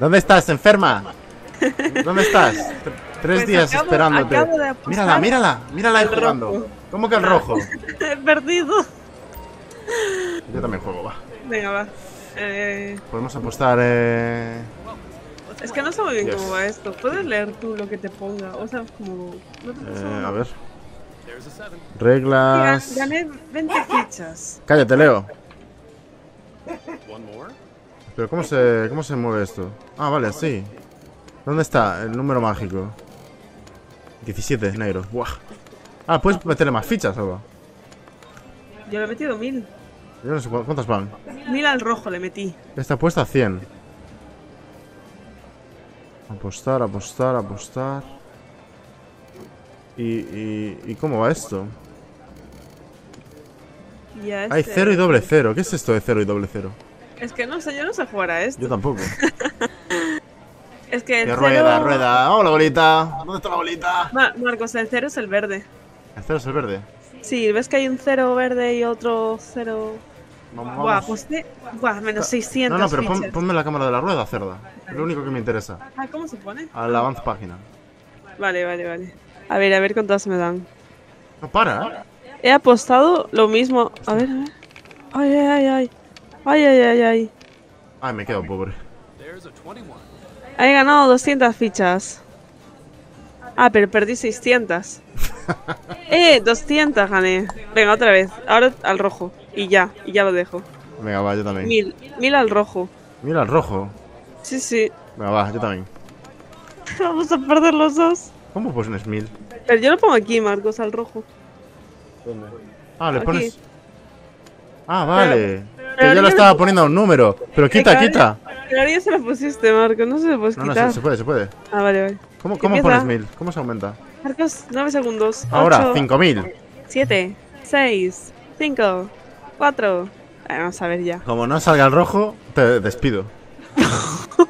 ¿Dónde estás, enferma? ¿Dónde estás? Tres Pues días acabo- esperándote. acabo de apostar Mírala, mírala, mírala ahí jugando. rojo. ¿Cómo que el rojo? He perdido. Yo también juego, va. Venga, va. Eh, Podemos apostar, eh... es que no sé muy bien Yes. cómo va esto. ¿Puedes leer tú lo que te ponga? O sea, como... ¿no te eh, a ver. Reglas... Gané 20 fichas. Cállate, Leo. Pero ¿cómo se, cómo se mueve esto? Ah, vale, así. ¿Dónde está el número mágico? 17, negro. Buah. Ah, ¿puedes meterle más fichas o algo? Yo le he metido 1000. Yo no sé cu- cuántas van. 1000 al rojo le metí. Está puesta a 100. Apostar, apostar, apostar. ¿Y, y, y cómo va esto? Hay este- cero y doble cero. ¿Qué es esto de cero y doble cero? Es que no sé, yo no sé jugar a esto. Yo tampoco. Es que el ¡Qué cero... rueda, rueda! ¡Vamos la bolita! ¿Dónde está la bolita? Ma- Marcos, el cero es el verde. El cero es el verde. Sí, ¿ves que hay un cero verde y otro cero...? Vamos, Buah, vamos. aposté... Buah, menos 600 No, no, pero pon- ponme la cámara de la rueda, cerda. Es lo único que me interesa. Ah, ¿cómo se pone? Al avance página. Vale, vale, vale. A ver, a ver cuántas me dan. No para, ¿eh? He apostado lo mismo. A ver, a ver. Ay, ay, ay, ay. Ay, ay, ay, ay. Ay, me quedo pobre. There's a 21. He ganado 200 fichas. Ah, pero perdí 600. eh, 200 gané. Venga, otra vez. Ahora al rojo. Y ya, y ya lo dejo. Venga, va, yo también. Mil. Mil al rojo. Mira el rojo. Sí, sí. Venga, va, yo también. Vamos a perder los dos. ¿Cómo pones mil? Pero yo lo pongo aquí, Marcos, al rojo. Ah, le Aquí. pones. Ah, vale. pero Que yo le le- estaba poniendo un número. Pero quita, quita. Pero ya se lo pusiste, Marcos. No se lo puedes No, no, quitar. se, se puede, se puede. Ah, vale, vale. ¿Cómo, cómo pones mil? ¿Cómo se aumenta? Marcos, 9 segundos. Ahora, 8, cinco mil. 7, 6, 5, 4. Vamos a ver ya. Como no salga el rojo, te despido.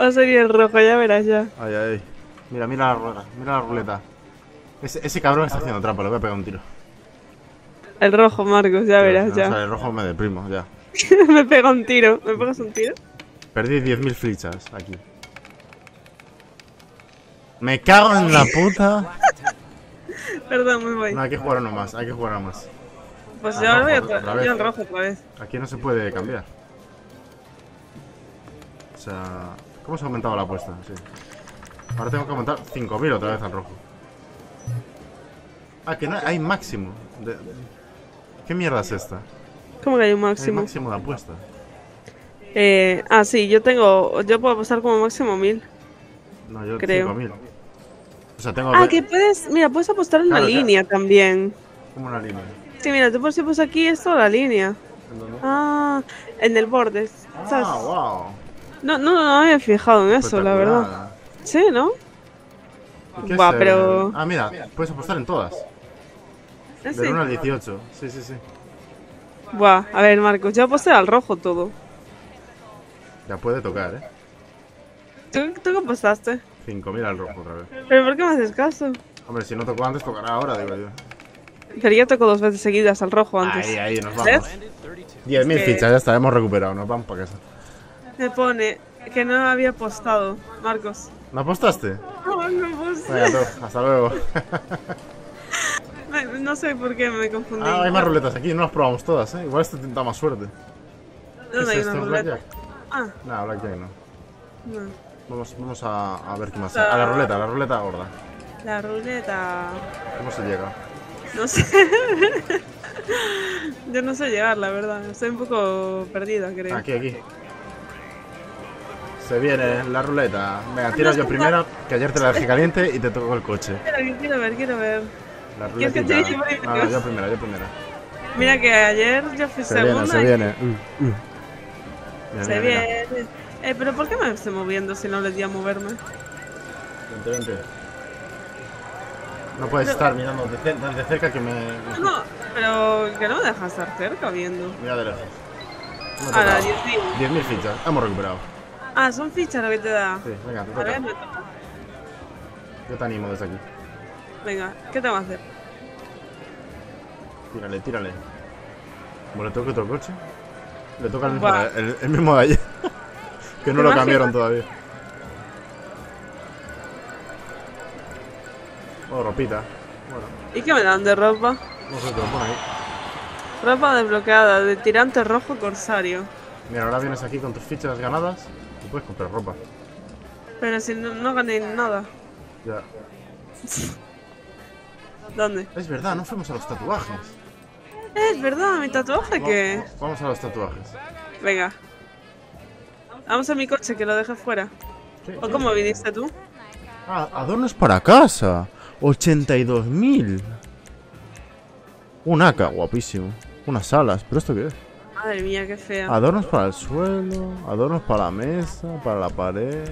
Va a salir el rojo, ya verás ya. Ay, ay. Mira, mira la rueda, mira la ruleta. Ese, ese cabrón está haciendo trampa, le voy a pegar un tiro. El rojo, Marcos, ya verás No ya. sale el rojo, me deprimo, ya. me pega un tiro. ¿Me pegas un tiro? Perdí 10.000 fichas aquí. Me cago en la puta. Perdón, me voy. No, hay que jugar uno más, hay que jugar uno más. Pues yo ahora voy a yo al rojo otra vez. Aquí no se puede cambiar. O sea, ¿cómo se ha aumentado la apuesta? Sí. Ahora tengo que aumentar 5.000 otra vez al rojo. Ah, que no, hay máximo. de- ¿Qué mierda es esta? ¿Cómo que hay un Hay máximo? máximo de apuesta. Eh, ah, sí, yo tengo. Yo puedo apostar como máximo mil. No, yo Creo. 5.000. O sea, tengo Ah, que puedes. Mira, puedes apostar en Claro, la línea también. como una línea. Sí, mira, tú por si pues aquí es toda la línea. ¿En dónde? Ah, en el borde. ¿sabes? Ah, wow. No, no, no me había fijado en eso, la verdad. Sí, ¿no? ¿Y qué Buah, es, eh? pero- Ah, mira, puedes apostar en todas. Sí. Del 1 al 18. Sí, sí, sí. Buah, a ver, Marcos, yo aposté al rojo todo. Ya puede tocar, ¿eh? ¿Tú, tú qué apostaste? 5.000 al rojo otra vez. ¿Pero por qué me haces caso? Hombre, si no tocó antes, tocará ahora, digo yo. Pero yo toco dos veces seguidas al rojo antes. Ahí, ahí, nos vamos. Landed 32. 10.000 Es que- fichas, ya está, hemos recuperado, nos vamos para casa. Me pone que no había apostado, Marcos. ¿No apostaste? No, no aposté. Venga, tú, hasta luego. Me- No sé por qué me confundí. ah, hay más ruletas aquí, no las probamos todas, ¿eh? Igual este da más suerte. ¿Qué ¿Dónde hay una esto? ruleta? Ah, No, Blackjack no. no. Vamos, vamos a, a ver qué más hay. A la ruleta, a la ruleta gorda. La ruleta. ¿Cómo se llega? No sé. Yo no sé llegar, la verdad. Estoy un poco perdida, creo. Aquí, aquí. Se viene la ruleta. Venga, tira yo primero, que ayer te la dejé caliente y te tocó el coche. Quiero ver, quiero ver. La ¿Quieres que ruletita. tire yo no, yo primero. Mira que ayer yo fui Se viene, segunda. se viene. Uh, uh. Mira, Se mira, mira. viene. Eh, pero ¿por qué me estoy moviendo si no le di a moverme? Vente, vente. No puedes estar mirando de, ce- de cerca que me. me- No, pero que no me dejas estar cerca viendo. Mira de lejos. Ahora, tocaba. 10.000. 10.000 fichas. Hemos recuperado. Ah, son fichas lo que te da. Sí, venga, te A ver, toca. me toca. Yo te animo desde aquí. Venga, ¿qué tengo que hacer? Tírale, tírale. Como le toque otro coche. Le toca el mismo, Buah. de- el, el mismo de ayer. Que no lo cambiaron todavía. Oh, ropita. Bueno, ¿Y qué me dan de ropa? no sé, te lo pone ahí. Ropa desbloqueada de tirante rojo corsario. Mira, ahora vienes aquí con tus fichas ganadas y puedes comprar ropa. Pero si no, no gané nada. Ya. ¿Dónde? Es verdad, no fuimos a los tatuajes. Es verdad, mi tatuaje que. Vamos, a los tatuajes. Venga. Vamos a mi coche que lo dejé fuera. Sí, ¿O sí. cómo viniste tú? Ah, adornos para casa. 82.000. Un AK, guapísimo. Unas alas, ¿pero esto qué es? Madre mía, qué fea. Adornos para el suelo, adornos para la mesa, para la pared.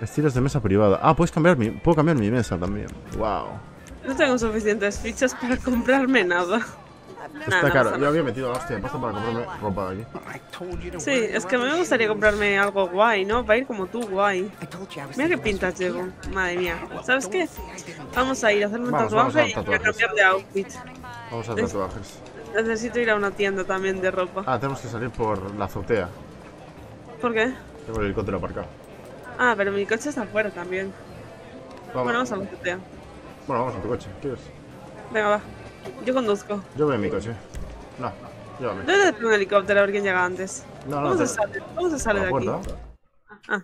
Estilos de mesa privada. Ah, puedes cambiar mi, puedo cambiar mi mesa también. Wow. No tengo suficientes fichas para comprarme nada. Está no caro. Yo había metido la hostia de pasta para comprarme ropa de aquí. Sí, es que a mí me gustaría comprarme algo guay, ¿no? Para ir como tú, guay. Mira qué pintas llevo. Madre mía. ¿Sabes qué? Vamos a ir a hacerme un tatuaje y a cambiar de outfit. Vamos a Es- tatuajes. Necesito ir a una tienda también de ropa. Ah, tenemos que salir por la azotea. ¿Por qué? Tengo el helicóptero aparcado. Ah, pero mi coche está afuera también. Vamos. Bueno, vamos a la azotea. Bueno, vamos en tu coche. ¿Quieres? Venga, va. Yo conduzco. Yo voy en mi coche. No, llévame. Debe de tener un helicóptero a ver quién llega antes. No, no, ¿Cómo se te- sale? ¿Cómo se sale de aquí? Ah.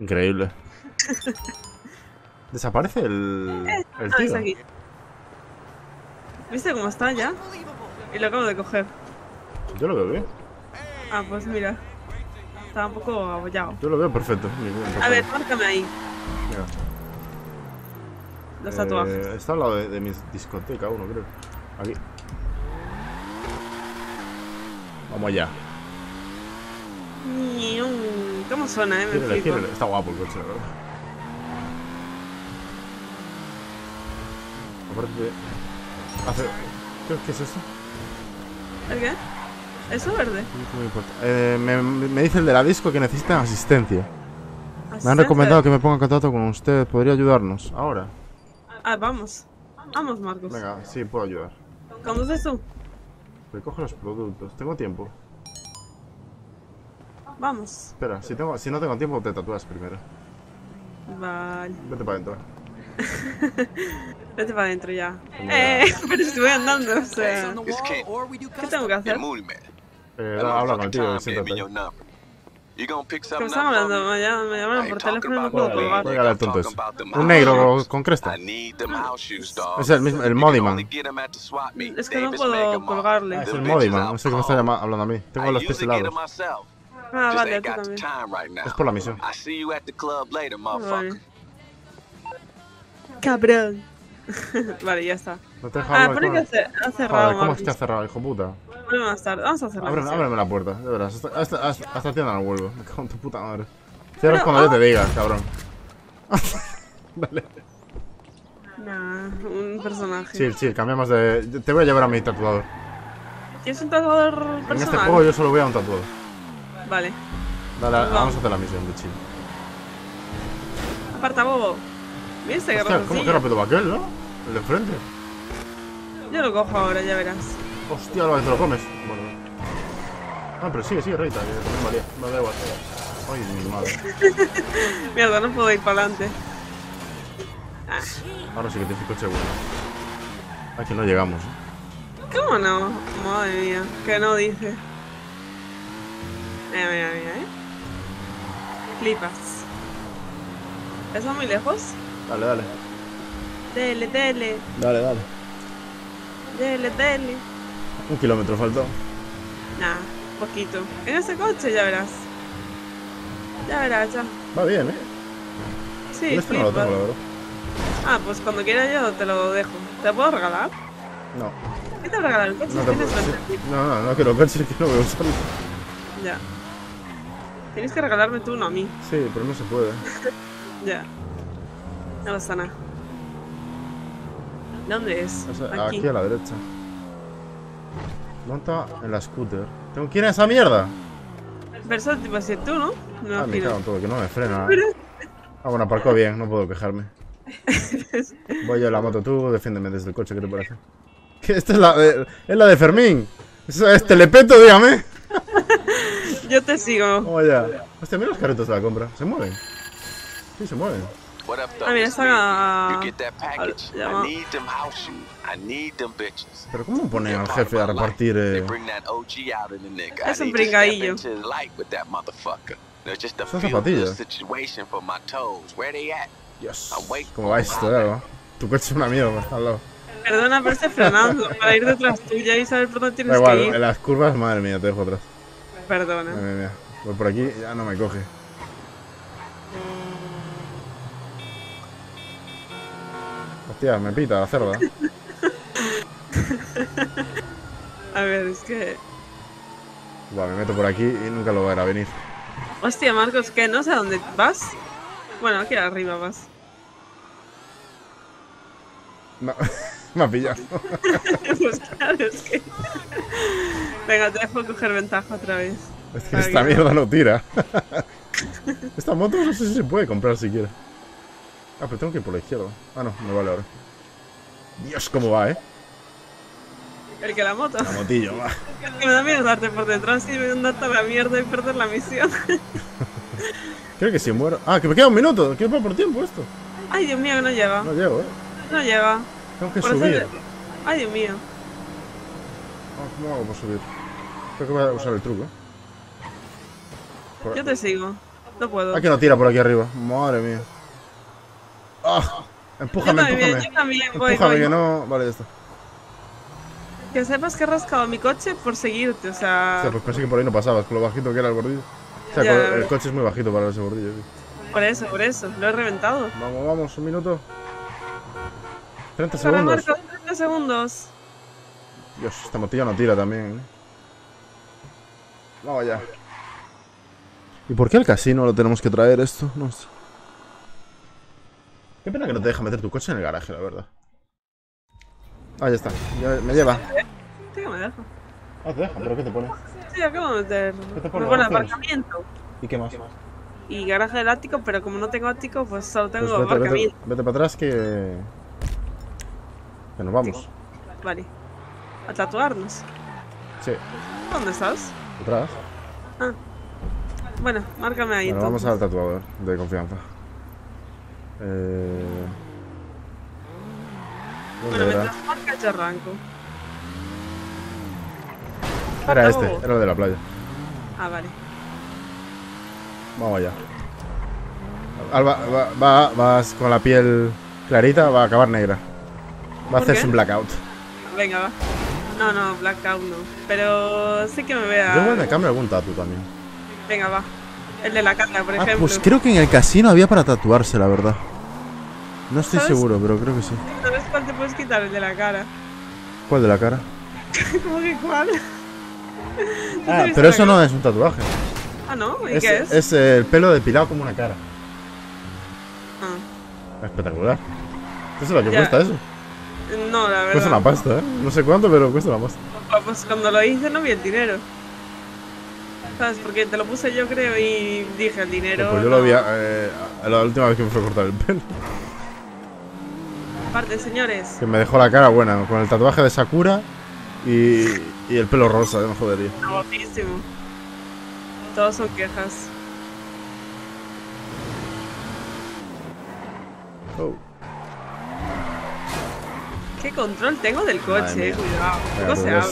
Increíble. Desaparece el, el Ah, es tío. aquí. ¿Viste cómo está ya? Y lo acabo de coger. Yo lo veo bien. Ah, pues mira. Estaba un poco abollado. Yo lo veo perfecto. A ver, márcame ahí Mira. Los Eh, tatuajes. está al lado de, de mi discoteca uno, creo. Aquí. Vamos allá. ¿Cómo suena, eh? Me Gírale, flipo. gírale. Está guapo el coche, la verdad. Aparte, hace... ¿Qué, es esto? ¿El qué? ¿Eso verde? No me importa. Eh, me, me dice el de la disco que necesita asistencia. Me han Asistencia. recomendado que me ponga en contacto con usted. ¿Podría ayudarnos? Ahora. Ah, vamos. Vamos, Marcos. Venga, sí, puedo ayudar. ¿Conduces tú? Recoge los productos. Tengo tiempo. Vamos. Espera, si, tengo, si no tengo tiempo, te tatúas primero. Vale. Vete para adentro. Vete para adentro ya. Eh, pero estoy andando, o sea. ¿Qué tengo que hacer? Eh, habla con motherfucking el tío y time gave me siéntate. Your number. You gonna pick ¿Qué something están up for hablando? me? Llaman, me llaman I por teléfono y no puedo colgar. al I'm tonto ese. Un negro con cresta. Es el mismo, el Modiman. 'em. Es que no puedo Mall. colgarle. Ah, es el Modiman. No sé qué me está hablando a mí. Tengo los pies 'em helados. Ah, vale, tú también. Es por la misión. Vale. Cabrón. vale, ya está. No te Ah, pone que ha cerrado. Joder, ¿cómo es que ha Marcos. cerrado, hijo puta? Vuelve más tarde. Vamos a hacerlo. Ábreme, ábreme la puerta, de veras. Hasta, hasta, hasta, hasta tienda no vuelvo. Me cago en tu puta madre. Cierras cuando yo te diga, cabrón. Vale. Nah, un personaje. Chill, chill, cambiamos de. Te voy a llevar a mi tatuador. ¿Tienes un tatuador personal? En este juego yo solo voy a un tatuador. Vale. Dale, Vamos. vamos a hacer la misión de chill. Aparta, bobo. ¿Viste qué Hostia, ¿cómo que rápido va aquel, no? El de enfrente. Yo lo cojo ahora, ya verás. Hostia, lo que te lo comes. Bueno. Ah, pero sigue, sigue, Reita, que valía. Me da igual. Ay, mi madre. Mierda, no puedo ir para adelante. Ahora sí que tienes el coche bueno. Ay, que no llegamos. ¿eh? ¿Cómo no? Madre mía, que no dice. Mira, mira, mira, eh. Flipas. ¿Está muy lejos? Dale, dale. Dele, dele, Dale, dale. dele, dele. Un kilómetro faltó. Nah, poquito. En ese coche ya verás. Ya verás, ya. Va bien, ¿eh? Sí, este no lo tengo, la verdad. Ah, pues cuando quiera yo te lo dejo. ¿Te lo puedo regalar? No. ¿Qué te regalar el coche? No, Tienes puedo- no, no, no quiero coche, que no voy a usarlo. Ya. Tienes que regalarme tú, no a mí. Sí, pero no se puede. Ya. No pasa nada. ¿Dónde es? O sea, aquí. aquí. a la derecha. ¿Dónde está? En la scooter. ¿Tengo que ir a esa mierda? Versátil, tipo si tú, ¿no? Me Ah, me cago en todo, que no me frena. Ah, bueno, aparcó bien, no puedo quejarme. Voy yo a la moto, tú defiéndeme desde el coche, ¿qué te parece? Que esta es la de, es la de Fermín. Eso es telepeto, dígame. Yo te sigo. Vamos allá. Hostia, mira los carritos de la compra. ¿Se mueven? Sí, se mueven. Ah, mira, están a... You get that package? Ya I va. need them house shoes. I need them bitches. Pero ¿cómo ponen al jefe a repartir eh? Es un pringadillo. Son zapatillas. Dios. ¿Cómo va esto, eh? Tu coche es una mierda, al lado. Perdona, pero estoy frenando para ir detrás tuya y saber por dónde Da tienes igual, que en ir. las curvas, madre mía, te dejo atrás. Perdona. Madre mía. Voy por aquí, ya no me coge. Hostia, me pita la cerda. A ver, es que... Buah, me meto por aquí y nunca lo verá venir. Hostia, Marcos, que no sé a dónde vas. Bueno, aquí arriba vas. No, me ha pillado. pues claro, es que... Venga, te dejo coger ventaja otra vez. Es que esta mierda no tira. Esta moto no sé si se puede comprar siquiera. Ah, pero tengo que ir por la izquierda. Ah, no, me vale ahora. Dios, cómo va, eh. El que la moto. La motillo, va. Que me da miedo darte por detrás y me darte la mierda y perder la misión. Creo que si muero. Ah, que me queda un minuto. ¿Qué va por tiempo esto? Ay, Dios mío, que no lleva. No llego, eh. No lleva. Tengo que Por subir. hacer- Ay, Dios mío. Ah, ¿Cómo hago para subir? Creo que voy a usar el truco. Por- Yo te sigo. No puedo. Ah, que no tira por aquí arriba. Madre mía. Ah, Yo empújame, también, empújame. yo también voy, Empújame, voy. que no. Vale, ya está. Que sepas que he rascado mi coche por seguirte, o sea, O sea, pues pensé que por ahí no pasabas, con lo bajito que era el bordillo. O sea, Ya. el coche es muy bajito para ese bordillo. sí. por eso, por eso, lo he reventado. Vamos, vamos, un minuto. 30 Para segundos. Marco, 30 segundos. Dios, esta motilla no tira también. ¿eh? Vamos allá. ¿Y por qué al casino lo tenemos que traer esto? No sé. Qué pena que no te deja meter tu coche en el garaje, la verdad. Ah, ya está. Ya me lleva. Sí que me deja. Ah, te deja, pero ¿qué te pone? Sí, acabo de meter. ¿Qué te pone? Me pone aparcamiento ¿Y qué más? y garaje del ático, pero como no tengo ático, pues solo Pues tengo vete, aparcamiento. vete para atrás que. Que nos vamos. Vale. A tatuarnos. Sí, ¿Dónde estás? atrás. Bueno, márcame ahí Bueno, vamos al tatuador de confianza. Eh... ¿Dónde Bueno, era? mientras marca yo arranco. Era Acabo. este, era el de la playa. Ah, vale. Vamos allá. Alba va, va- vas con la piel clarita, va a acabar negra. Va a ¿Por hacerse qué? un blackout. Venga, va. No, no, blackout no. Pero sí que me vea. Yo igual me cambio algún tatu también. Venga, va. El de la cara, por Ah, ejemplo. pues creo que en el casino había para tatuarse, la verdad. No estoy ¿Sabes? seguro, pero creo que sí. ¿Sabes cuál te puedes quitar? El de la cara. ¿Cuál de la cara? ¿Cómo que cuál? Ah, pero eso cara? no es un tatuaje. Ah, ¿no? ¿Y Es, qué es? es el pelo depilado como una cara. Ah. Espectacular. ¿Qué es lo que Ya. cuesta eso? No, la verdad. Cuesta una pasta, ¿eh? No sé cuánto, pero cuesta una pasta. Pues cuando lo hice no vi el dinero. ¿Sabes? Porque te lo puse yo creo y dije el dinero. Pues yo no. lo vi eh, a- la última vez que me fue a cortar el pelo. Aparte, señores. Que me dejó la cara buena, con el tatuaje de Sakura y, y el pelo rosa, me jodería. Está guapísimo. Todos son quejas. Oh. ¿Qué control tengo del coche? Cuidado. Venga, ¿Cómo pues se habla?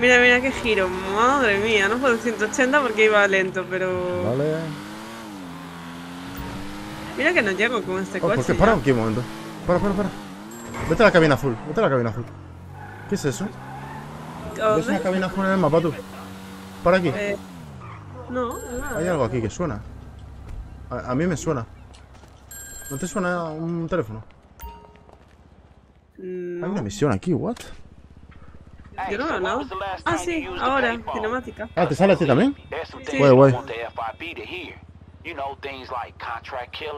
Mira, mira qué giro. Madre mía, no fue de 180 porque iba lento, pero. Vale. Mira que no llego con este Oh, coche. ¿Por qué? Para aquí un momento. Para, para, para. Vete a la cabina azul, vete a la cabina azul. ¿Qué es eso? ¿A ¿Ves una cabina azul en el mapa tú? Para aquí. Eh, no, nada. Hay algo aquí que suena. A, a mí me suena. ¿No te suena un teléfono? Hay No, una misión aquí, what? Yo no nada. Ah, sí, ahora, cinemática. Ah, ¿te sale a ti también? Sí. Guay, guay.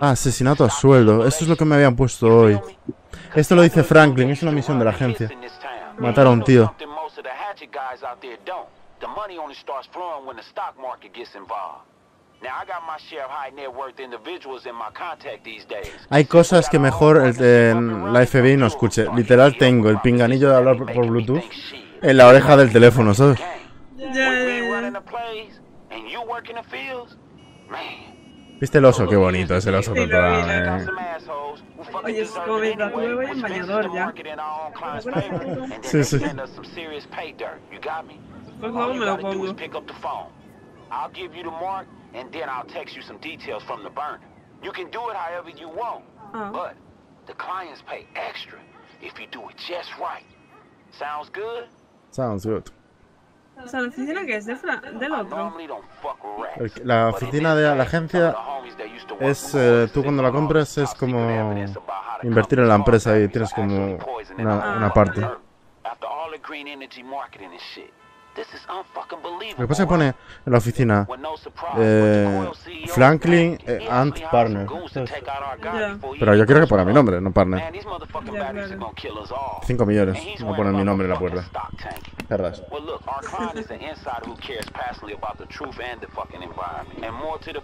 Ah, asesinato a sueldo. Esto es lo que me habían puesto hoy. Esto lo dice Franklin, es una misión de la agencia. Matar a un tío. Hay cosas que mejor el- la FBI no escuche. Literal tengo el pinganillo de hablar por Bluetooth En la oreja del teléfono, ¿sabes? ¿Viste el oso? Qué bonito es el oso eh. Oye, es como mientras bañador ya. Sí, sí. Por favor, you me lo pongo. pick up the phone. I'll give you the mark, and then I'll text you some details from the burner. You can do it however you want, Ah. but the clients pay extra if you do it just right. Sounds good? Sounds good. O sea, la oficina que es de Fra- del otro. El- La oficina de la agencia es, eh, tú cuando la compras es como invertir en la empresa y tienes como una, una parte. Lo que pasa es que pone en la oficina eh, CEO Franklin eh, and Partner. Pero yo quiero que ponga mi nombre, no partner. Man, these motherfucking Ya, batteries claro. are gonna kill us all. 5 millones. No ponen mi nombre en la puerta.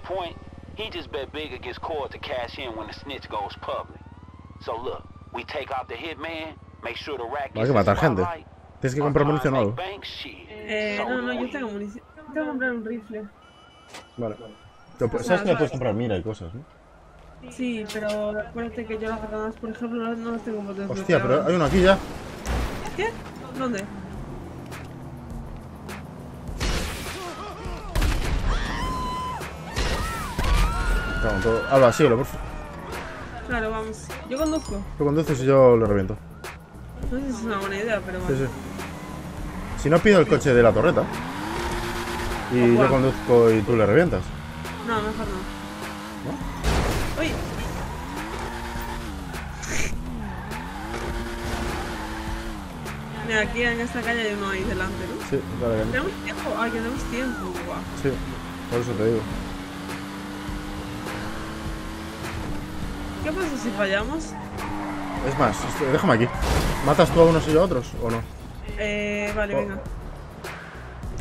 point, he just bet big against Core to cash in when the snitch goes public. So look, we take out the hitman, make sure the rat Hay gets que the matar gente. spotlight. Tienes que comprar munición o algo. Eh, no, no, yo tengo munición. Tengo que comprar un rifle. Vale. Pues, ¿Sabes que le puedes comprar mira y cosas, no? Sí, pero acuérdate que yo las granadas, por ejemplo, no las tengo por Hostia, pero hay uno aquí ya. ¿Qué? ¿Dónde? Alba, síguelo, por favor. Claro, vamos. Yo conduzco. Tú conduces y yo lo reviento. No sé si es una buena idea, pero bueno. sí. Si no pido el coche de la torreta. Y yo conduzco y tú le revientas. No, mejor no. Uy. Mira, aquí en esta calle hay uno ahí delante, ¿no? Sí, ven. Tenemos tiempo. Ay, que tenemos tiempo. Guau. Sí, por eso te digo. ¿Qué pasa si fallamos? Es más, déjame aquí. ¿Matas tú a unos y yo a otros o no? Eh, vale, Oh. venga.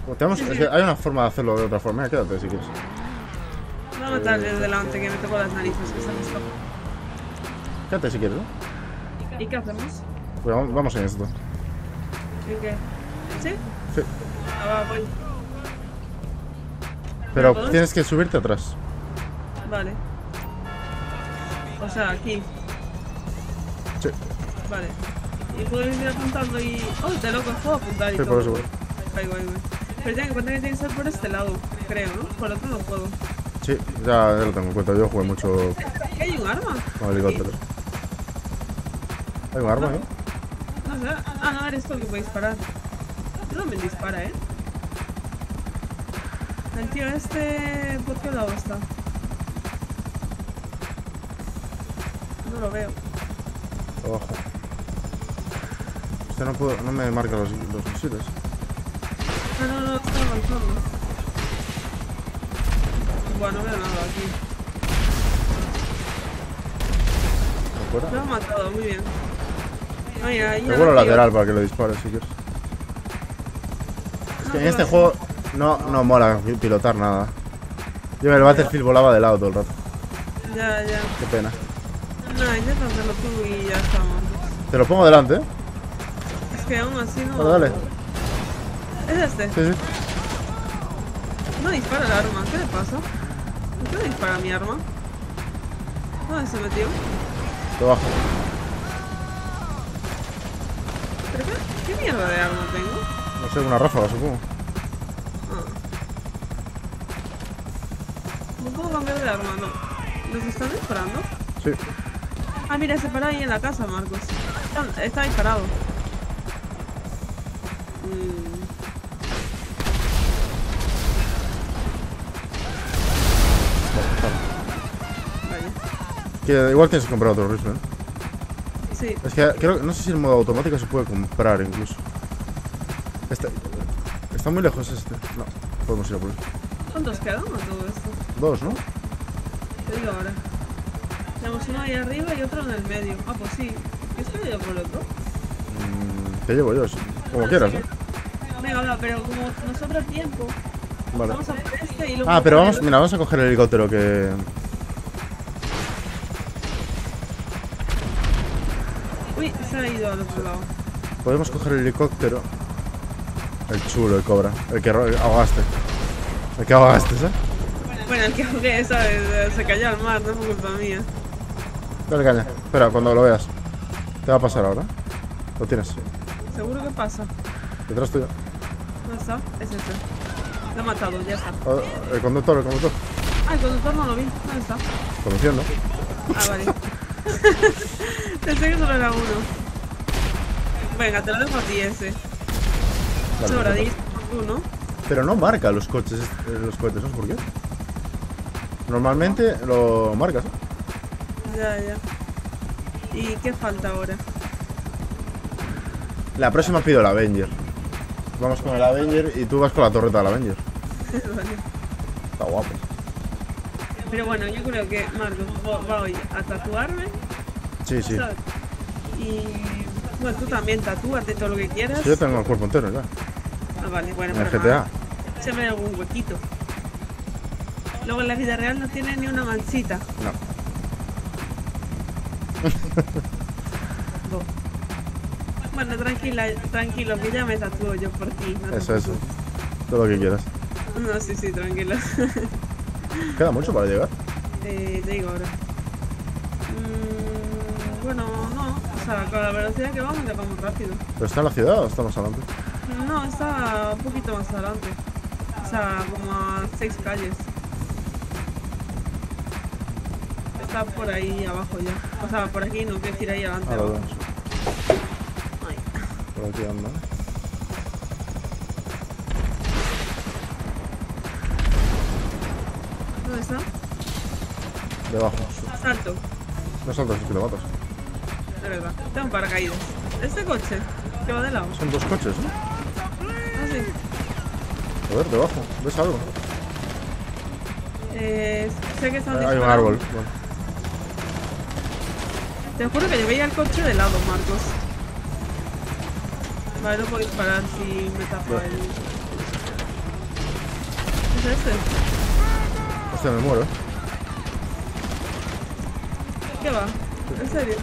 O tenemos- Sí, es sí. que hay una forma de hacerlo de otra forma. Quédate si quieres. A matar desde delante que me toco las narices, que se me escapa. Quédate si quieres, ¿no? ¿Y qué hacemos? Pues vamos, en esto. ¿Y qué? ¿Sí? Sí. Ah, va, voy. Pero tienes que subirte atrás. Vale. O sea, aquí. Sí, Vale. Y puedo ir apuntando y. ¡Oh, de loco! Puedo apuntar y sí todo. por eso. voy. Ahí. Pero tiene que cuenta que tiene que ser por este lado, creo, ¿no? Por otro no puedo. Sí, ya, ya lo tengo en cuenta. Yo jugué mucho ¿Aquí hay un arma? con helicópteros. ¿Hay un arma ahí? No sé. Ah, no, eres tú el que puede disparar. Tú también dispara, ¿eh? El tío este... ¿Por qué lado está? No lo veo. Abajo. Este no, puedo, no me marca los, los misiles. Ah, no, no, está avanzando. Bueno, no veo nada aquí. ¿Afuera? Lo ha matado, muy bien. Ay, ay, Te vuelo lateral para que lo dispares si quieres. Es que en este juego no, no mola pilotar nada. Yo el Battlefield volaba de lado todo el rato. Ya, ya. Qué pena. Hacerlo tú y ya estamos. Te lo pongo delante, ¿eh? Es que aún así no... Dale, dale. Es este. Sí, sí. No dispara el arma. ¿Qué le pasa? ¿Por qué no dispara mi arma? ¿Dónde se metió? Te bajo. ¿Pero qué, qué mierda de arma tengo? No sé, una ráfaga, supongo. Ah. No puedo cambiar de arma, no. ¿Nos están disparando? Sí. Ah, mira, se para ahí en la casa, Marcos. Está, está disparado. Mm. Vale. Que igual tienes que comprar otro rifle, ¿eh? Sí. Es que creo no sé si en modo automático se puede comprar incluso. Este, está muy lejos este. No, podemos ir a por él. ¿Cuántos quedan a todo esto? Dos, ¿no? Te digo ahora. Tenemos uno ahí arriba y otro en el medio. Ah, pues sí. ¿Qué yo por el otro? Mm, te llevo yo, sí. como quieras, ¿eh? Venga, va, pero como nos sobra tiempo, Vale. vamos a por este y luego. Ah, pero vamos, mira, vamos a coger el helicóptero que. Uy, se ha ido al otro lado. Podemos coger el helicóptero El chulo, el cobra. El que ahogaste. El que ahogaste, ¿eh? Bueno, el que jugué, ¿sabes? Se cayó al mar, no fue culpa mía. Dale caña. Espera, cuando lo veas. Te va a pasar ahora. Lo tienes. ¿Seguro que pasa? Detrás tuyo. ¿Dónde está? Es ese. Lo he matado, ya está. Oh, El conductor, el conductor. Ah, el conductor no lo vi. ¿Dónde está? Conduciendo. Ah, vale. Pensé que solo era uno. Venga, te lo dejo a ti ese. Vale, Sobradísimo tú, ¿no? Pero no marca los coches, eh, los cohetes, ¿sabes por qué? Normalmente lo marcas, ¿eh? Ya, ya. ¿Y qué falta ahora? La próxima pido el Avenger. Vamos con el Avenger y tú vas con la torreta del Avenger. vale. Está guapo. Pero bueno, yo creo que Marcos vo- voy a tatuarme. Sí, sí. ¿sabes? Y bueno, tú también tatúate todo lo que quieras. Sí, yo tengo el cuerpo entero ya. Ah, vale, bueno, En pero GTA. Se me algún huequito. Luego en la vida real no tiene ni una manchita. No. Bueno, tranquila, tranquilo, que ya me tatúo yo por ti. no Eso, eso. Todo lo que quieras. No, sí, sí, tranquilo. Queda mucho para llegar. eh, te digo ahora. Mm, bueno, no. O sea, con la velocidad que vamos, ya vamos rápido. ¿Pero está en la ciudad o está más adelante? No, está un poquito más adelante. O sea, como a seis calles. Está por ahí abajo ya. O sea, por aquí no quiero decir ahí adelante. Ah, lo abajo. Ay. Por aquí anda. ¿Dónde está? Debajo. Salto, No saltas, es que te matas. de verdad. Tengo un paracaídas. Este coche, que va de lado. Son dos coches, ¿eh? Ah, sí. Joder, debajo. ¿Ves algo? Eh, sé que están Hay un árbol. Bueno. Te juro que yo veía el coche de lado, Marcos. Vale, no puedo disparar si me tapo Ya. el... ¿Es este? Hostia, me muero. ¿Qué va? ¿En serio?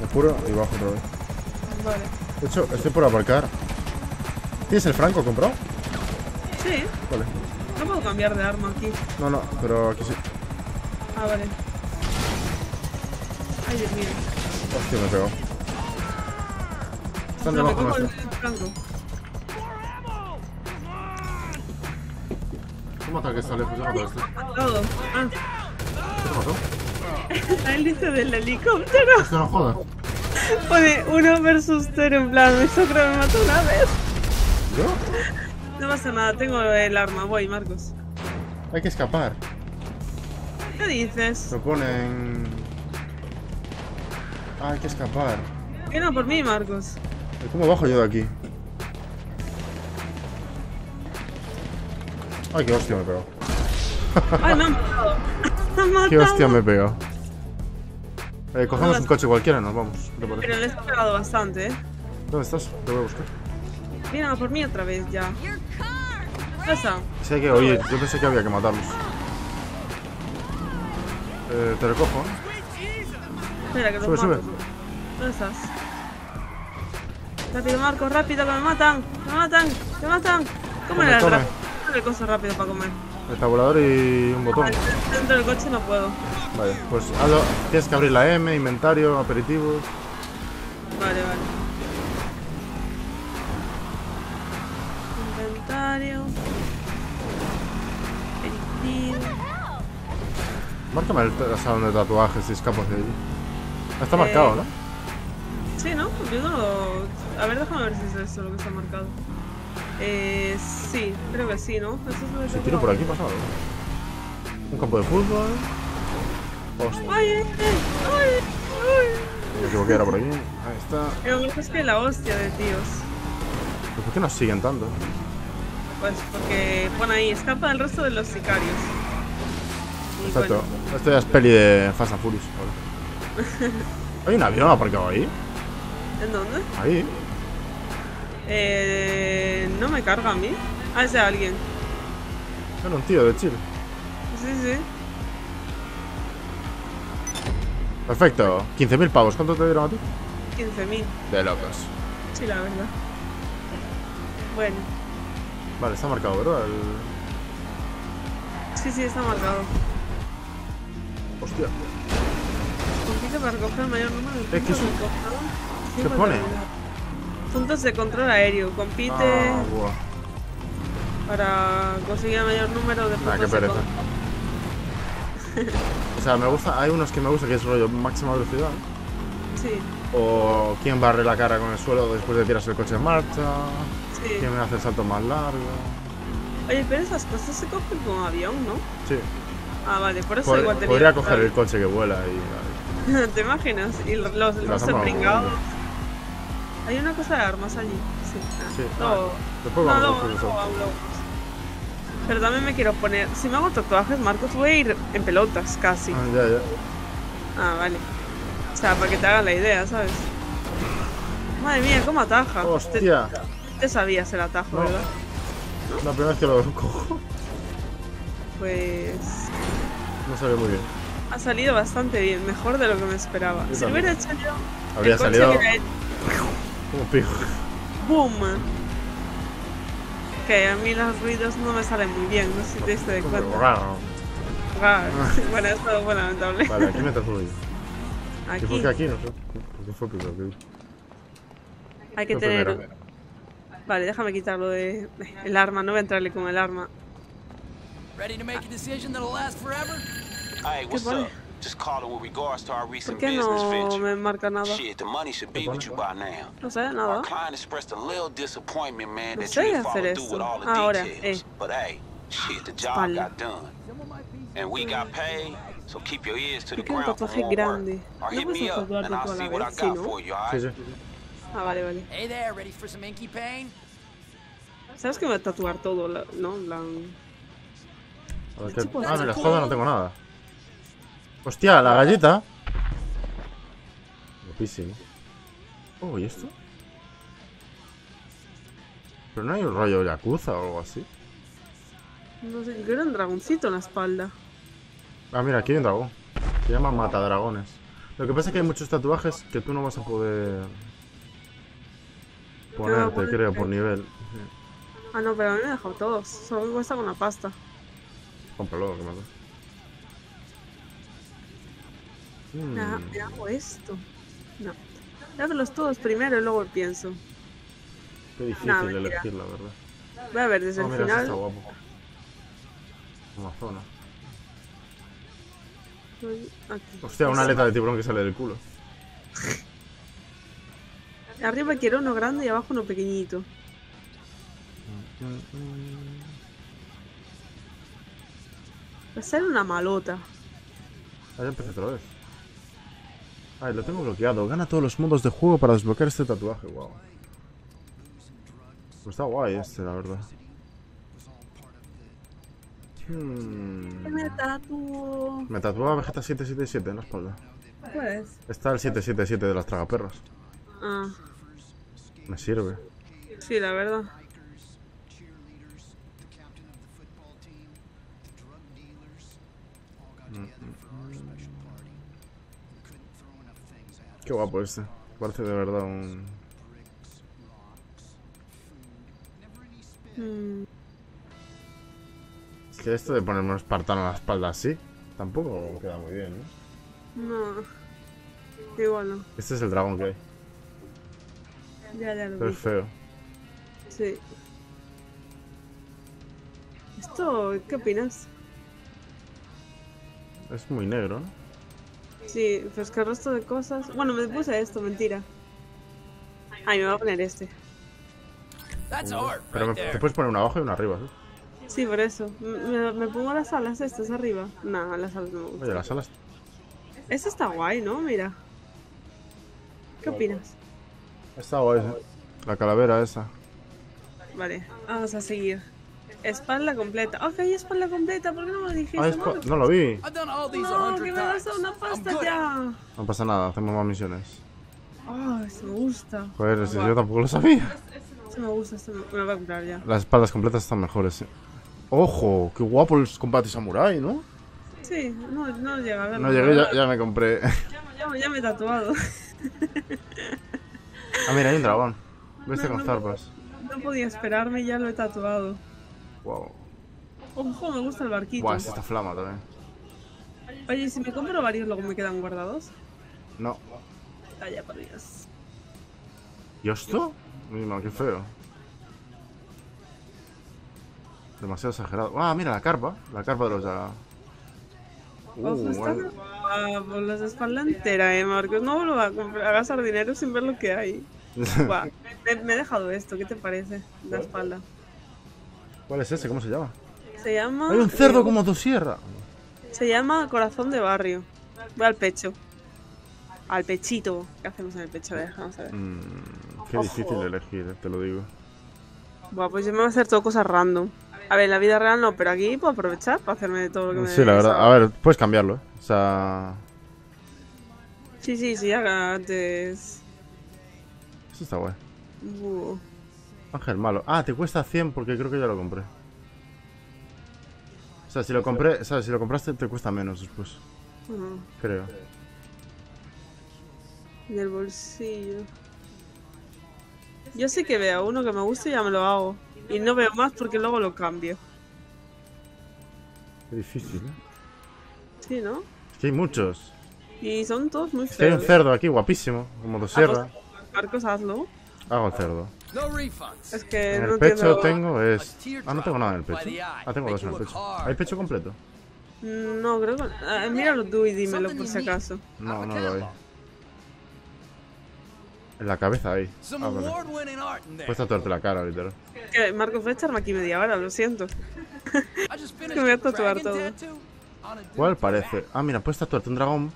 Me juro y bajo otra vez. Vale. De hecho, estoy por aparcar. ¿Tienes el franco comprado? Sí, Vale. no puedo cambiar de arma aquí. No, no, pero aquí sí. Ah, vale. Ay, Dios mío. Hostia, me pegado. Están No, me debajo nuestro. ¿Cómo ataque está lejos? Ya mato a este. Todo. Ah, ¿Qué te mató? la hélice del helicóptero. Es que no joda. Pone uno versus cero en plan, eso creo que me mató una vez. ¿Yo? No pasa nada, tengo el arma. Voy, Marcos. Hay que escapar. ¿Qué dices? Lo ponen... Ah, hay que escapar. No por mí, Marcos. ¿Cómo bajo yo de aquí? Ay, qué hostia me he pegado. Ay, me han matado. Me han matado. Qué hostia me he pegado. Eh, cogemos un coche cualquiera y nos vamos. ¿Qué te parece? Pero les he pegado bastante, ¿eh? ¿Dónde estás? Te voy a buscar. Mira, por mí otra vez ya. Esa. Sí, hay que oír. Yo pensé que había que matarlos. Eh, te recojo. Espera, que los Sube, mato. sube. ¿Dónde estás? Rápido, Marcos, rápido, que me matan. Que me matan, me matan. ¿Cómo era el rápido? ¿Qué cosa rápido para comer? El tabulador y un botón. Dentro del coche no puedo. Vale, pues hazlo. Tienes que abrir la M, inventario, aperitivos. Vale, vale. Márcame el, salón de tatuajes si escapas de allí. Está marcado, Eh, ¿no? Sí, ¿no? Yo no lo... A ver, déjame ver si es eso lo que está marcado. Eh, sí, creo que sí, ¿no? Eso es lo que Si tengo. tiro por aquí pasa algo. Un campo de fútbol. Hostia, ¡Ay, ay, ay! ay. me equivoqué, era por aquí. Ahí está. Pero es que la hostia de tíos. ¿Pero ¿Por qué nos siguen tanto? Pues porque pone ahí, escapa del resto de los sicarios. Exacto. Esto ya es peli de Fast and Furious. ¿Hay un avión aparcado ahí? ¿En dónde? Ahí. Eh, no me carga a mí. Ah, ese alguien. Era un tío de Chile. Sí, sí. Perfecto. 15.000 pavos. ¿Cuánto te dieron a ti? 15.000. De locos. Sí, la verdad. Bueno, Vale, está marcado, ¿verdad? El- sí, sí, está marcado. Hostia. Compite para recoger el mayor número de puntos ¿qué es de un- control sin ¿Qué pone? Puntos de control aéreo. Compite Ah, para conseguir el mayor número de puntos Ah, qué pereza. O sea, me gusta, hay unos que me gusta que es rollo máxima velocidad. Sí, O quién barre la cara con el suelo después de tirarse el coche en marcha. sí. Quién hace el salto más largo. Oye, pero esas cosas se cogen como avión, ¿no? Sí. Ah, vale, por eso Pod- igual tenía podría coger el coche que vuela y. vale. ¿Te imaginas? Y los, los, los volando. Hay una cosa de armas allí. Sí. Ah, Sí. Después no, vamos luego- a hacer eso. luego hablamos. Pero también me quiero poner. Si me hago tatuajes, Marcos, voy a ir en pelotas casi. Ah, ya, ya. Ah, vale. O sea, para que te hagan la idea, ¿sabes? Madre mía, cómo ataja. Te, Hostia. te sabías el atajo, No. ¿verdad? La primera vez que lo cojo. Pues. No salió muy bien. Ha salido bastante bien, mejor de lo que me esperaba. Yo si lo hubiera hecho también. yo. Habría el salido hubiera hecho como pijo. ¡Boom! Que a mí los ruidos no me salen muy bien, no sé si te diste de cuenta. Raro. Rar. Bueno, esto fue lamentable. Vale, aquí me yo. ¿Y Aquí por qué aquí? No sé. ¿Por qué fue primero que vi? hay que tener. primero. Vale, déjame quitarlo de. El arma, no voy a entrarle con el arma. Ready to make a decision that'll last forever? Hey, what's up? Just calling with regards to our recent business no venture. me marca nada? Shit, the money should be with you by now. No sé, Our nada. client expressed a little disappointment, man, No that you didn't hacer follow through with all the Ahora, details. eh. But hey, shit, the job Espalda. got done. And we got paid, so keep your ears to the Yo quiero un ground for more grande. work. Or hit puedes me up, and I'll tú a la see what I got ¿no? for you, Sí, alright? sí. Ah, vale, vale. Hey there, ready for some inky pain? ¿Sabes que me voy a tatuar todo? la- ¿No? La... A ver Ah, espada no tengo nada. Hostia, la galleta. Guapísimo. Oh, ¿y esto? Pero no hay un rollo yakuza o algo así. No sé, yo quiero un dragoncito en la espalda. Ah, mira, aquí hay un dragón. Se llama Matadragones. Lo que pasa es que hay muchos tatuajes que tú no vas a poder ponerte, ponerte. creo, por nivel. Ah, no, pero a mí me he dejado todos. Solo que cuesta con la pasta. Cómpralo, que me lo- Mm, Ah, me hago esto. No. Voy a verlos todos primero y luego pienso. qué difícil no, mentira. elegir, la verdad. Voy a ver desde Ah, el mira, ese está final. guapo. Amazona. Voy aquí. Hostia, una aleta de tiburón que sale del culo. Arriba quiero uno grande y abajo uno pequeñito. Va a ser una malota. Ah, ya empecé otra vez. Ay, lo tengo bloqueado. Gana todos los modos de juego para desbloquear este tatuaje. Wow. Pues está guay este, la verdad. Hmm. Me tatuo. Me tatuaba Vegeta 777 en la espalda. Pues. Está el 777 de las tragaperras. Ah, Me sirve. sí, la verdad. Qué guapo este. Parece de verdad un... Mm, Es que esto de ponerme un espartano a la espalda así, tampoco queda muy bien, ¿no? no. Igual no. Este es el dragón que hay. Ya, ya lo Pero vi. es feo. Sí. ¿Esto qué opinas? Es muy negro, ¿no? Sí, pues que el resto de cosas. Bueno, me puse esto, mentira. Ay, me voy a poner este. Pero me- te puedes poner uno abajo y uno arriba, ¿sí? Sí, por eso. Me, pongo las alas estas arriba. No, las alas no me gustan. Oye, las alas... Este está guay, ¿no? Mira. ¿Qué opinas? Está guay, ¿sí? La calavera esa. Vale, vamos a seguir. Espalda completa. Ok, espalda completa, ¿por qué no me lo dijiste? Ah, no lo vi. No, que me das una pasta ya. No pasa nada, hacemos más misiones. Ay, este me gusta. Joder, si yo tampoco lo sabía. Este me gusta, este me, me lo voy a comprar ya. Las espaldas completas están mejores, sí. ¡Ojo! ¡Qué guapo el combate samurai, ¿no? Sí, no, no llega a ver. No llegué, ya, ya me compré. Ya, ya me he tatuado. Ah, mira, hay un dragón. Viste No, con no. zarpas. No podía esperarme ya lo he tatuado. Wow. Ojo, me gusta el barquito. Buah, es esta flama también. Oye, ¿y si me compro varios luego me quedan guardados? No. Vaya por Dios. ¿Y esto? Mima, qué feo. Demasiado exagerado. Ah, mira la carpa. La carpa de los ya. Ojo, Uh, está bueno. los de espalda entera, eh, Marcos. No vuelvo a, comprar- a gastar dinero sin ver lo que hay. Buah, me, me he dejado esto, ¿qué te parece? La espalda. ¿Cuál es ese? ¿Cómo se llama? Se llama. Hay un cerdo como dosierra. Se llama Corazón de Barrio. Voy al pecho. Al pechito. ¿Qué hacemos en el pecho? A ver, Vamos a ver. Mm, qué Ojo. difícil elegir, eh, te lo digo. Buah, pues yo me voy a hacer todo cosas random. A ver, en la vida real no, pero aquí puedo aprovechar para hacerme de todo lo que me Sí, la verdad. A ver, puedes cambiarlo, ¿eh? O sea. Sí, sí, sí, haga antes. Eso está guay. Buh. Ángel malo. Ah, te cuesta 100 porque creo que ya lo compré. O sea, si lo compré, o sea, si lo compraste te cuesta menos después, Ah, creo. del bolsillo. Yo sí que veo uno que me gusta y ya me lo hago. Y no veo más porque luego lo cambio. Qué difícil, ¿eh? Sí, ¿no? Es que hay muchos. Y son todos muy Es que hay un feos. cerdo aquí guapísimo, como. Marcos, hazlo. Hago el cerdo. No refunds. Es que En no el pecho tengo es... Ah, no tengo nada en el pecho. Ah, tengo dos en el pecho. ¿Hay pecho completo? No, creo que. ah, míralo tú y dímelo por si acaso. No, no lo hay. En la cabeza ahí. Ah, vale. Puedes tatuarte la cara, literal. Que Marcos, voy a echarme aquí media hora, lo siento. Just finished me voy a tatuar todo. ¿Cuál parece? Ah, mira, puedes tatuarte un dragón.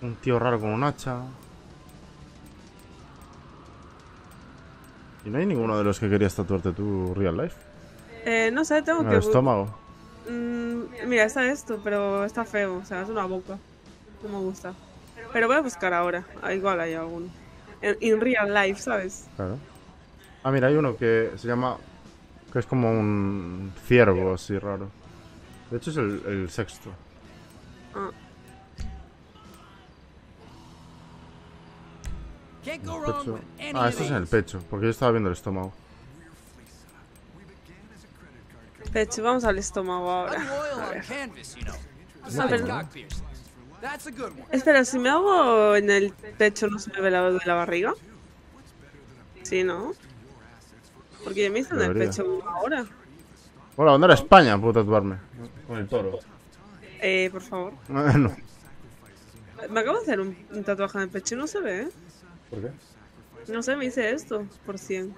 Un tío raro con un hacha. ¿Y no hay ninguno de los que querías tatuarte tú real life? Eh, no sé, tengo En que. el estómago. Mm, mira, está esto, pero está feo. O sea, es una boca. No me gusta. Pero voy a buscar ahora. Ah, igual hay alguno. En in real life, ¿sabes? Claro. Ah, mira, hay uno que se llama. que es como un ciervo así raro. De hecho, es el, el sexto. Ah, pecho. Ah, esto es en el pecho, porque yo estaba viendo el estómago. pecho, vamos al estómago ahora. A ver. a. Espera, si me hago en el pecho, ¿no se me ve la de la barriga? Sí, ¿no? Porque me hice en el pecho ahora. Hola, ¿dónde era España? Puedo tatuarme. Con el toro. Eh, por favor. no. Me acabo de hacer un, un tatuaje en el pecho y no se ve, ¿eh? ¿Por qué? No sé, me hice esto por 100.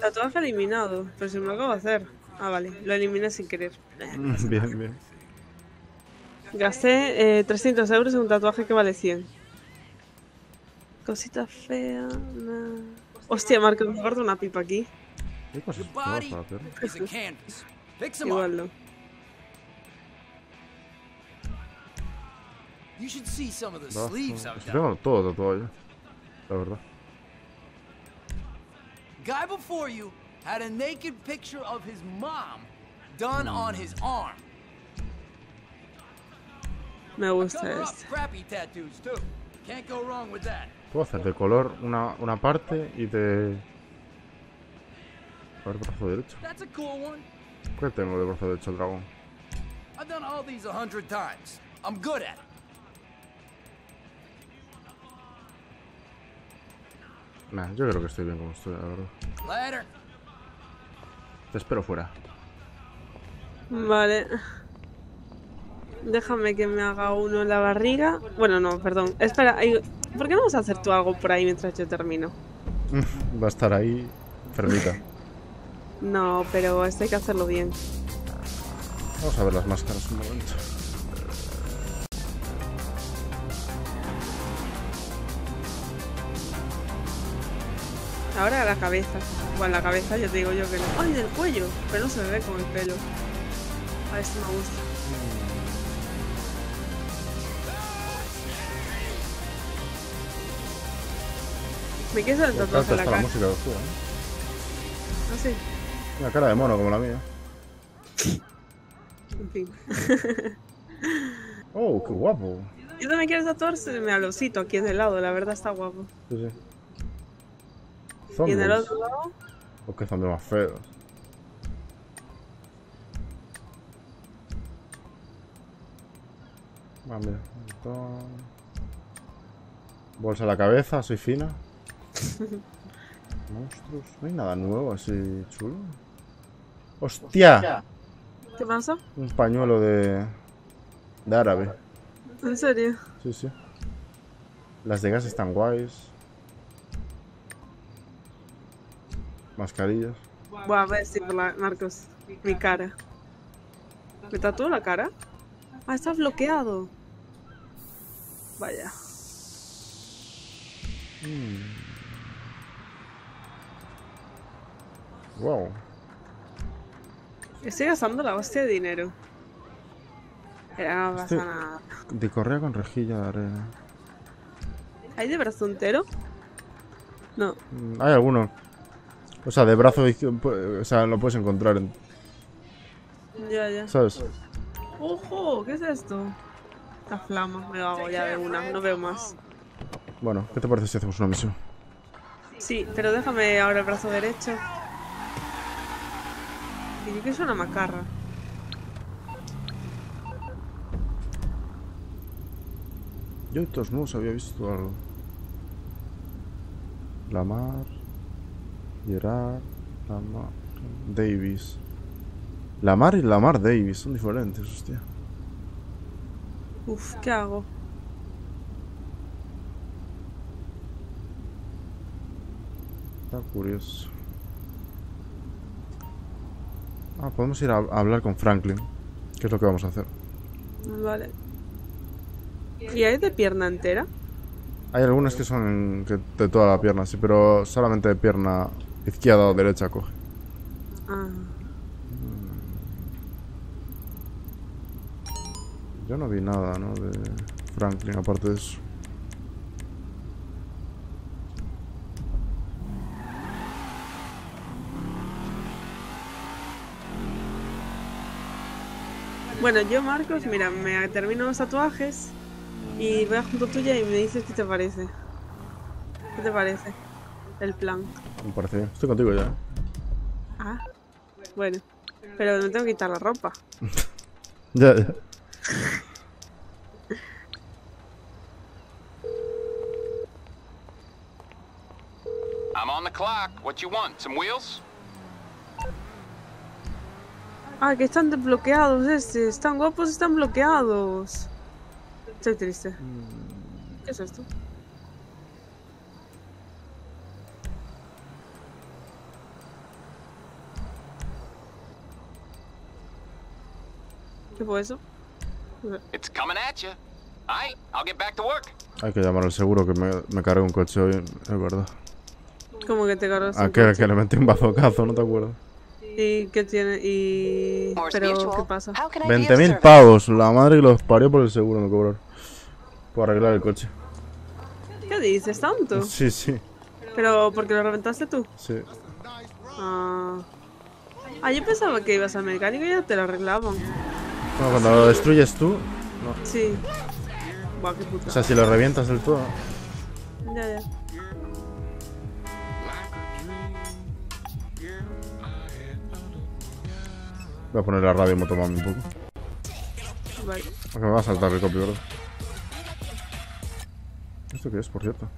Tatuaje eliminado, pero si me lo acabo de hacer. Ah, vale, lo eliminé sin querer. Bien, bien. Gasté eh, 300 euros en un tatuaje que vale 100. Cosita fea. nah. Hostia, Marco, me guardo una pipa aquí. ¿Qué cosas hacer? Igual no. You should see some of the Brazo. sleeves I've Es que todo tatuado. La verdad. Guy before you had a naked picture of his mom done mm. on his arm. Me gusta este. crappy tattoos too. Can't go wrong with that. Puedo hacer de color una, una parte y de... A ver, brazo derecho. That's a cool one. ¿Qué tengo de brazo derecho dragón? I've done all these a hundred times. I'm good at it. Nah, yo creo que estoy bien como estoy, la verdad. Later. Te espero fuera. Vale. Déjame que me haga uno en la barriga. Bueno, no, perdón. Espera, ¿por qué no vas a hacer tú algo por ahí mientras yo termino? Va a estar ahí fermita. No, pero esto hay que hacerlo bien. Vamos a ver las máscaras un momento. Ahora la cabeza. Bueno, la cabeza ya te digo yo que no. ¡Ay, del cuello! Pero no se me ve con el pelo. A ver si me gusta. Me hacer el tatuaje en la la cara. música de Ozuna, ¿eh? Ah, sí. Una cara de mono como la mía. En fin. Oh, qué guapo. Yo también quiero tatuarse me alocito aquí en el lado, la verdad está guapo. Sí, sí. Y en el Zombies. otro lado, O qué zombies más feos. Ah, mira. esto- Bolsa a la cabeza, soy fina. Monstruos. No hay nada nuevo así chulo. ¡Hostia! ¿qué pasa? Un pañuelo de. de árabe. ¿En serio? Sí, sí. Las de gas están guays. Mascarillas. Buah, a ver si por la Marcos, mi cara. ¿Me tatúo la cara? Ah, está bloqueado. Vaya. Wow. Estoy gastando la hostia de dinero. Pero no pasa Este- nada. De correa con rejilla de arena. ¿Hay de brazo entero? No. Mm, Hay alguno. O sea, de brazo izquierdo. O sea, lo puedes encontrar en. Ya, ya. ¿Sabes? ¡Ojo! ¿Qué es esto? La flama. Me lo hago ya de una. No veo más. Bueno, ¿qué te parece si hacemos una misión? Sí, pero déjame ahora el brazo derecho. Y que es una macarra. Yo de todos modos había visto algo. Lamar. Gerard. Lamar. Davis. Lamar y Lamar Davis son diferentes, hostia. Uf, ¿qué hago? Está curioso. Ah, podemos ir a, a hablar con Franklin. ¿Qué es lo que vamos a hacer? Vale. ¿Y hay de pierna entera? Hay algunas que son que de toda la pierna, sí, pero solamente de pierna izquierda o derecha coge. Ah. Yo no vi nada, ¿no? De Franklin, aparte de eso. Bueno, yo, Marcos, mira, me termino los tatuajes y voy a junto tuya y me dices qué te parece. ¿Qué te parece? El plan. Me parece bien. Estoy contigo ya. ¿eh? Ah, bueno. Pero me tengo que quitar la ropa. Ya, ya. I'm on the clock. What you want? Some wheels? Ah, que están desbloqueados este. Están guapos, están bloqueados. Estoy triste. ¿Qué es esto? ¿Qué fue eso? It's coming at you. All right, I'll get back to work. Hay que llamar al seguro que me, me cargue un coche hoy, es verdad. ¿Cómo que te cargas un Aquel coche? que le metí un bazocazo, ¿no te acuerdas? ¿Y qué tiene? ¿Y...? ¿Pero qué pasa? How can I be of 20.000 service? pavos, la madre que los parió por el seguro me cobraron. Por arreglar el coche. ¿Qué dices tanto? Sí, sí, ¿Pero porque lo reventaste tú? sí. Ah... Ah, yo pensaba que ibas al mecánico y ya te lo arreglaban. Bueno, cuando lo destruyes tú, Sí. Buah, qué puta. o sea, si lo revientas del todo. Ya, ya. Voy a poner la radio y motomami un poco. Vale. Aunque me va a saltar el copy, ¿verdad? ¿Esto qué es, por cierto?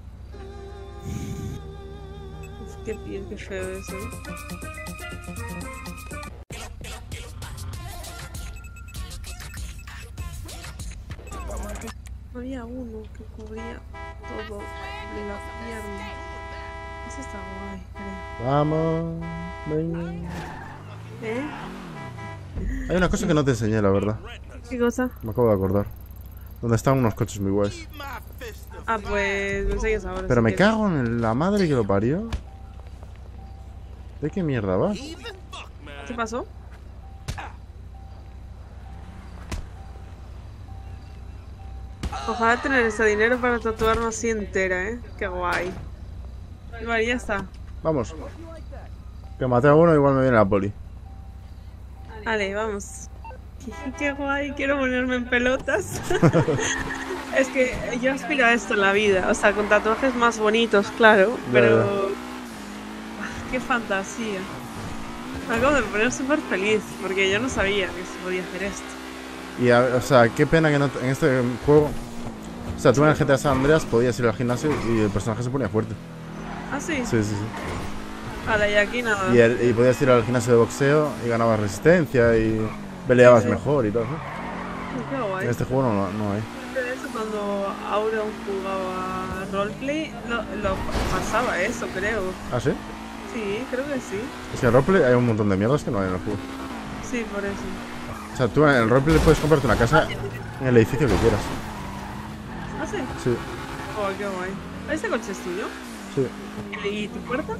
Uf, qué piel, qué feo eso. Había uno que cubría todo de la pierna. Ese está guay, creo. Vamos. ven. ¿Eh? Hay una cosa que no te enseñé, la verdad. ¿Qué cosa? Me acabo de acordar. Donde están unos coches muy guays. Ah, pues no sé ahora. Pero si me quieres. cago en la madre que lo parió. ¿De qué mierda vas? ¿Qué pasó? Ojalá tener ese dinero para tatuarme así entera, ¿eh? Qué guay. Vale, ya está. Vamos. Que maté a uno, igual me viene la poli. Vale, vamos. Qué, guay, quiero ponerme en pelotas. Es que yo aspiro a esto en la vida, o sea, con tatuajes más bonitos, claro, pero... Ah, ¡Qué fantasía! Me acabo de poner súper feliz, porque yo no sabía que se podía hacer esto. Y, a- o sea, qué pena que no, en este juego. O sea, tú en el GTA San Andreas podías ir al gimnasio y el personaje se ponía fuerte. Ah, sí, Sí, sí, sí. Vale, y aquí nada. Y, el- y podías ir al gimnasio de boxeo y ganabas resistencia y peleabas mejor y todo. ¿no? Qué guay. En este juego no, no hay. De eso cuando Auron jugaba roleplay, lo, lo pasaba eso, creo. ¿Ah, sí? Sí, creo que sí. Es que en roleplay hay un montón de mierdas que no hay en el juego. Sí, por eso. O sea, tú en el roleplay puedes comprarte una casa en el edificio que quieras. Ah, sí. Oh, qué guay. ¿Este coche es tuyo? sí. ¿Y tu puerta?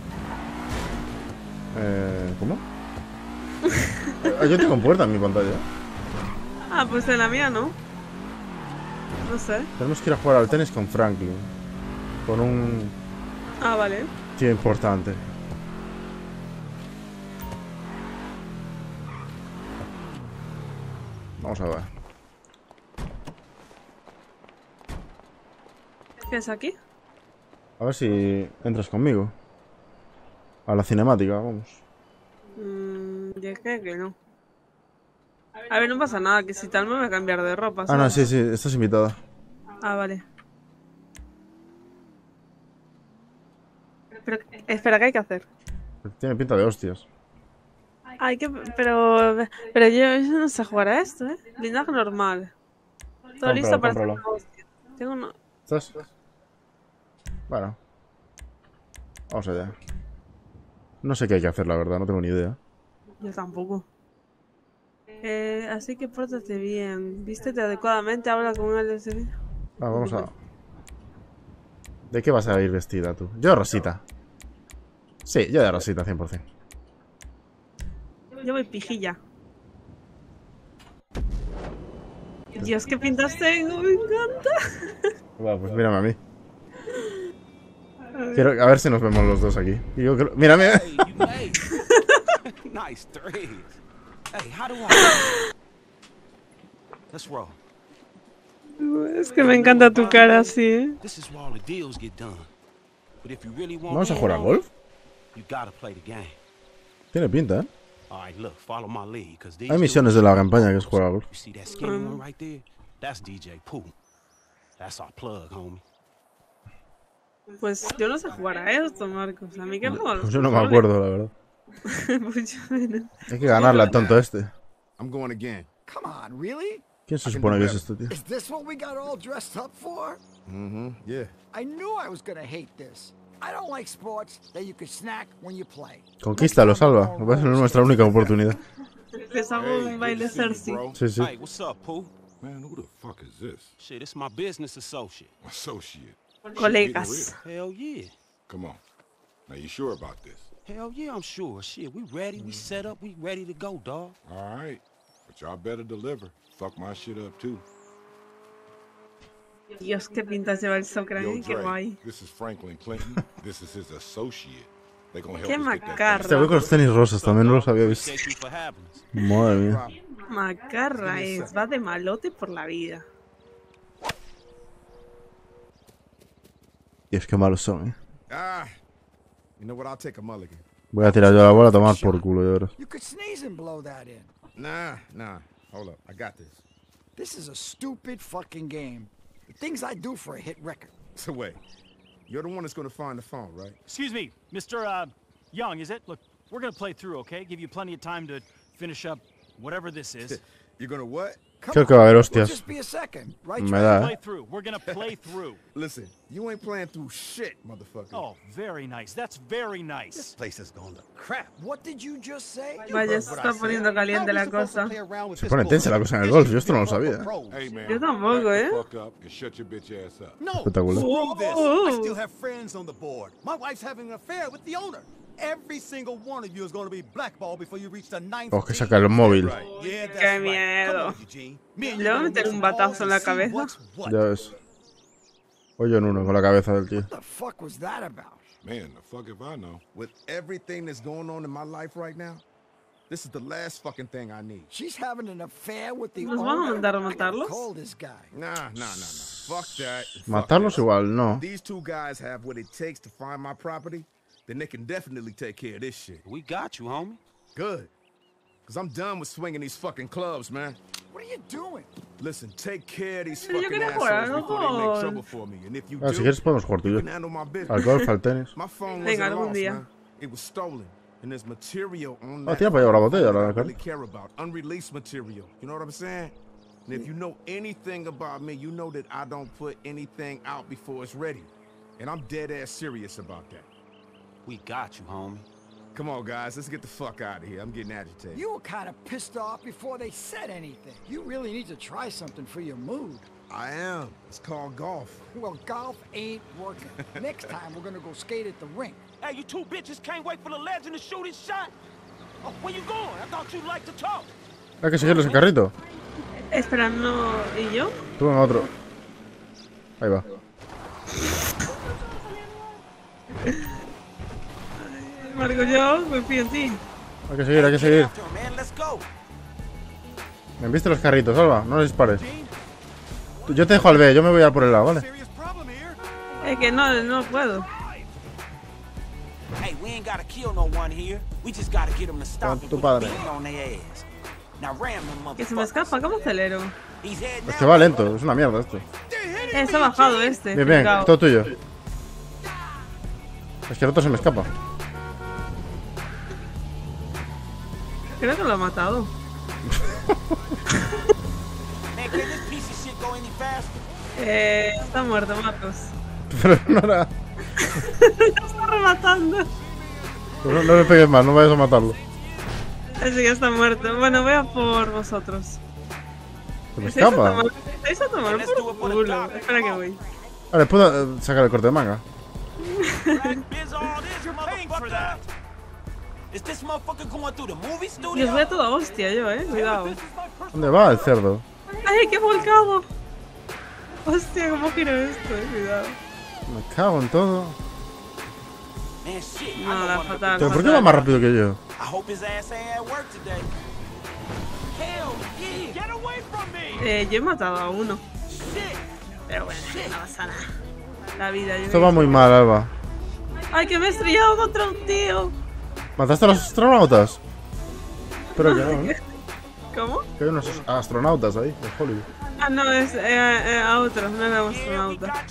Eh, ¿Cómo? Ah, Yo tengo puerta en mi pantalla. Ah, pues en la mía no. No sé. Tenemos que ir a jugar al tenis con Franklin. Con un Ah, vale. tío importante. Vamos a ver. ¿Qué es aquí? A ver si entras conmigo. A la cinemática, vamos. Mmm, ya que, que no. A ver, no pasa nada, que si tal me voy a cambiar de ropa. Ah, no, sí, sí, estás invitada. Ah, vale. Pero, espera, ¿qué hay que hacer? Tiene pinta de hostias. Hay que, pero, pero yo, yo no sé jugar a esto, ¿eh? Blindaje normal. Todo listo para hacer una hostia. Tengo uno. ¿Estás? Bueno. Vamos allá. No sé qué hay que hacer, la verdad, no tengo ni idea. Yo tampoco. Eh, así que pórtate bien. Vístete adecuadamente, habla con él. Ah, vamos a... ¿De qué vas a ir vestida tú? Yo de rosita. Sí, yo de rosita, 100%. Yo voy pijilla. Dios, qué pintas tengo, me encanta. Bueno, pues mírame a mí. Quiero, a ver si nos vemos los dos aquí. Y yo creo... Mira, mira. Hey, you made. nice threes. Hey, how do I? Let's roll. Es que me encanta tu cara así, ¿eh? This is where all the deals get done. But if you really want ¿Vamos a jugar on golf? it, You gotta play the game. Tiene pinta, ¿eh? All right, look, follow my lead, cause these Hay misiones de la campaña que es jugar al golf. You Pues yo no sé jugar a esto, Marcos. A mí que me Pues yo no me acuerdo, la verdad. pues yo menos. Hay que ganarle al tonto este. I'm going again. Come on, really? ¿Quién se supone que es este tío? Is this what we got all dressed up for? Mm-hmm. Yeah. I knew I was gonna hate this. I don't like sports that you can snack when you play. Conquista, lo salva. Va a ser nuestra única oportunidad. Les hago un baile Cersei. Sí, sí. Hey, what's up, Pooh? Man, who the fuck is this? Shit, it's my business associate. Associate. Colegas. Hell yeah. Come on. Now you sure about this? Hell yeah, I'm sure. Shit, we ready, we set up, we ready to go, dog. All right. But y'all better deliver. Fuck my shit up too. Dios, qué pintas lleva el Socra, Yo. Qué Dre, guay. this is Franklin Clinton. this is his associate. They gonna help Qué macarra. Este con los tenis rosas, también no los había visto. Madre mía. Macarra es, va de malote por la vida. Y es que malos son, eh. Ah. You know what? I'll take a mulligan. Voy a tirar yo la bola a tomar por culo, ya verás. You could sneeze and blow that in. Nah, nah. Hold up. I got this. This is a stupid fucking game. The things I do for a hit record. So wait. You're the one that's gonna find the phone, right? Excuse me, Mr. Uh, Young, is it? Look, we're gonna play through, okay? Give you plenty of time to finish up whatever this is. You're gonna what? Creo que va a haber We'll hostias. just be a second, right? Me da, Play eh. through. We're gonna play through. Listen, you ain't playing through shit, motherfucker. Oh, very nice. That's very nice. Place is going to crap. What did you just say? Vaya, se está poniendo caliente la cosa. Se pone tensa la cosa en el golf, yo esto no lo sabía. Yo tampoco, ¿eh? Fuck up and shut your bitch ass up. No, Espectacular. I Oh. still have friends on the board. My wife's having an affair with the owner. Every single one of you is going to be blackballed before you reach the ninth. Oh, que tee. saca el móvil. Qué miedo. Le voy a gonna meter un batazo en la cabeza. what's what. Ya ves. Hoyo en uno con la cabeza del tío. What the fuck was that about? Man, the fuck if I know. With everything that's going on in my life right now, This is the last fucking thing I need. She's having an affair with the ¿Nos van a mandar a matarlos? Call this guy. Nah, nah, nah, nah. Fuck that. Fuck Matarlos igual, no. These two guys have what it takes to find my property, then they can definitely take care of this shit. We got you, homie. Good. Cause I'm done with swinging these fucking clubs, man. What are you doing? Listen, take care of these fucking quería jugar assholes al before they make trouble for me. And if you Ah, si do, quieres podemos jugar tú y you yo. can handle my business. Al golf, al tenis. My phone Venga, wasn't algún lost, día. man. It was stolen. And there's material on Ah, that tía, para llevar la botella, phone la that I cara. really care about. Unreleased material. You know what I'm saying? And if you know anything about me, you know that I don't put anything out before it's ready. And I'm dead ass serious about that. We got you, homie. Come on, guys, let's get the fuck out of here. I'm getting agitated. You were kind of pissed off before they said anything. You really need to try something for your mood. I am. It's called golf. Well, golf ain't working. Next time, we're gonna go skate at the rink. Hey, you two bitches can't wait for the legend to shoot his shot? Oh, where you going? I thought you'd like to talk. Hay que seguirlos en carrito. Espera, no. ¿Y yo? Tú en otro. Ahí va. Marco, yo confío en ti. Hay que seguir, hay que seguir. Me enviste los carritos, Alba. No les dispares. Yo te dejo al B, yo me voy a ir por el lado, ¿vale? Es que no, no puedo. Hey, we ain't gotta kill no one here. We just gotta get them to stop Con and tu padre. Que se me escapa, ¿cómo acelero? Es que va lento, es una mierda esto. Eh, se ha bajado este. Bien, bien, todo tuyo. Es que el otro se me escapa. Creo que lo ha matado. Man, can this piece of shit go any faster? Eh, está muerto, Marcos. Pero no era. está rematando. No, no me pegues más, no vayas a matarlo. Ese ya está muerto. Bueno, voy a por vosotros. Se me ¿Estáis a escapa. tomar, estáis a tomar por culo? Espera que voy. Vale, ¿puedo eh, sacar el corte de manga? Biz all this, motherfucker. Is this motherfucker going through the movie Dios, studio? voy a toda hostia yo, eh. Cuidado. ¿Dónde va el cerdo? ¡Ay, qué volcado! Hostia, cómo giro esto, eh. Cuidado. Me cago en todo. I No, fatal. ¿Pero por qué va más rápido que yo? I hope his ass ain't at work today. Hell yeah! Get away from me! Eh, yo he matado a uno. Pero bueno, no pasa nada. La vida, yo. Esto va muy mal, Alba. ¡Ay, que me he estrellado contra un tío! ¿Mataste a los astronautas? Espero que no, ¿no? ¿Cómo? Que hay unos astronautas ahí, de Hollywood. Ah, no, es eh, eh, a otro, no era un astronauta.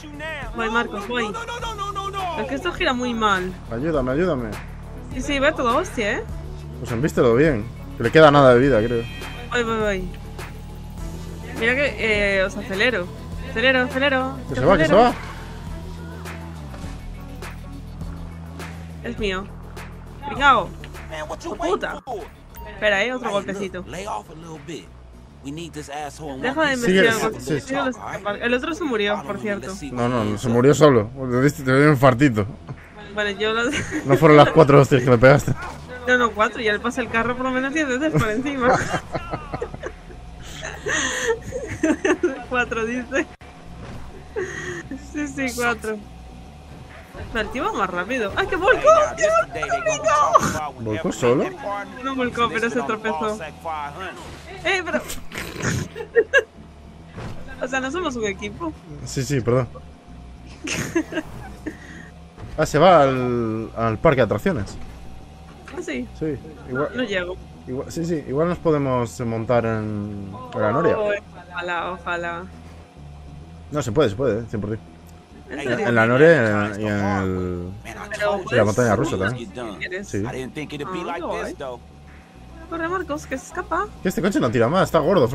Voy, Marcos, voy. Es que esto gira muy mal. Ayúdame, ayúdame. Sí, sí, va todo hostia, ¿eh? Pues envístelo bien. Que le queda nada de vida, creo. Voy, voy, voy. Mira que eh, os acelero. Acelero, acelero. Que se va, que se va. Es mío. Por waiting puta. Espera, eh, otro golpecito. Deja de investigar. sí. El otro se murió, por cierto. No, no, se murió solo. Te dio un infartito. Bueno, yo los... No fueron las cuatro hostias que me pegaste. No, no, cuatro. Ya le pasa el carro por lo menos 10 veces por encima. cuatro, dice. Sí, sí, cuatro. No, tío va más rápido. ¡Ay, que volcó! ¡Qué ¿Volcó every solo? No volcó, pero se tropezó. Ballsack 500. ¡Eh, pero! o sea, no somos un equipo. Sí, sí, perdón. Ah, se va al, al parque de atracciones. Ah, sí. Sí, igual, No llego. igual- sí, sí, igual nos podemos montar en, en la Noria. Oh, ojalá, ojalá. No, se puede, se puede, 100%. ¿En la Noria y en, Y la montaña rusa también. Sí. Be Ah, like qué guay. this though. Corre, Marcos, que se escapa. Que este coche no tira más, está gordo,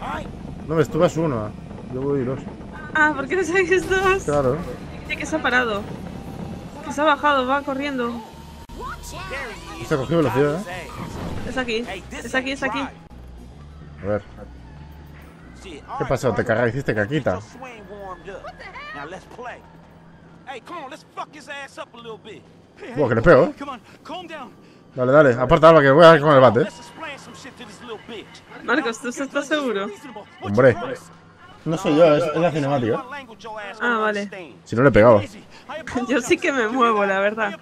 right. No ves, tú vas uno, yo voy dos. Ah, ¿por qué no sabéis dos? Claro. Sí, que se ha parado. Que se ha bajado, va corriendo. Is. Está cogido velocidad, ¿eh? Es aquí. Es aquí, es aquí. A ver, ¿qué pasó? ¿Te cagaste? ¿Hiciste caquita? Warmed up. Now let's play. Hey, come on, let's fuck his ass up a little bit. Buah, que le pego, ¿eh? Come on, calm down. Dale, dale, aparta Alba, que voy a con el bate, ¿eh? Marcos, ¿tú estás seguro? Hombre. No soy yo, es, es la cinemática. Ah, vale. Si no le pegaba. Yo sí que me muevo, la verdad.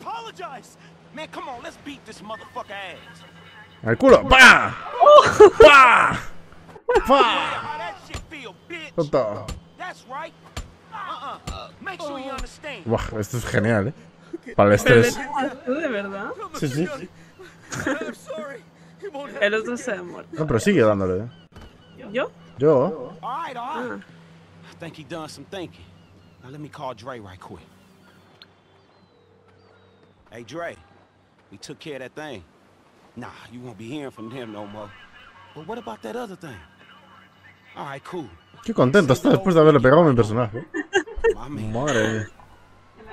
¡Al culo! ¡Pa! ¡Pa! ¡Pa! Tonto. That's right. Uh-uh. Make sure you understand. Buah, esto es genial, ¿eh? Para el Pero le estrés. de verdad. Sí, sí. I'm sorry. He won't have El otro se ha muerto. No, pero sigue dándole, ¿eh? ¿Yo? Yo. All right, all right. Ah. I think he done some thinking. Now let me call Dre right quick. Hey, Dre, we took care of that thing. Nah, you won't be hearing from him no more. But what about that other thing? All right, cool. Qué contento está después de haberle pegado a mi personaje. Madre mía.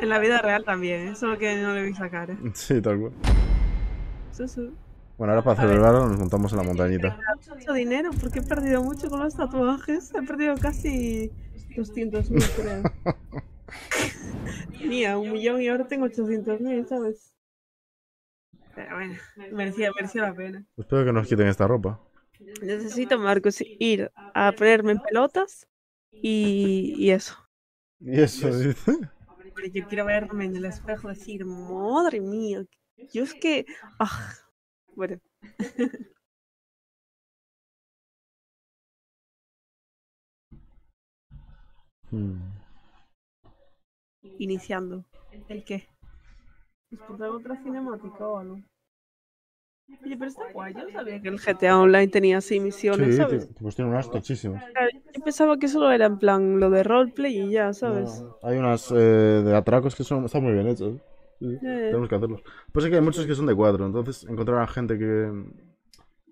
En la vida real también, ¿eh? solo que no le vi sacar. ¿eh? Sí, tal cual. Sí. Bueno, ahora para celebrarlo nos montamos en la montañita. Mucho dinero, porque he perdido mucho con los tatuajes. He perdido casi 200.000, creo. Tenía un millón y ahora tengo 800.000, ¿sabes? Pero bueno, merecía, merecía la pena. Espero que nos quiten esta ropa. Necesito, Marcos, ir a ponerme en pelotas y, y eso. Y eso. Pero yo quiero verme en el espejo y decir, madre mía, yo es que... Ah, bueno. Hmm. Iniciando. ¿El qué? ¿Es por otra cinemática o algo? Oye, pero está guay. Yo no sabía que el GTA Online tenía así misiones, Sí, ¿sabes? pues tiene unas tochísimas. Yo pensaba que solo era en plan lo de roleplay y ya, ¿sabes? No, hay unas eh, de atracos que son, están muy bien hechos. Sí, sí, Eh. Tenemos que hacerlos. Pues es que hay muchos que son de cuatro, entonces encontrar a gente que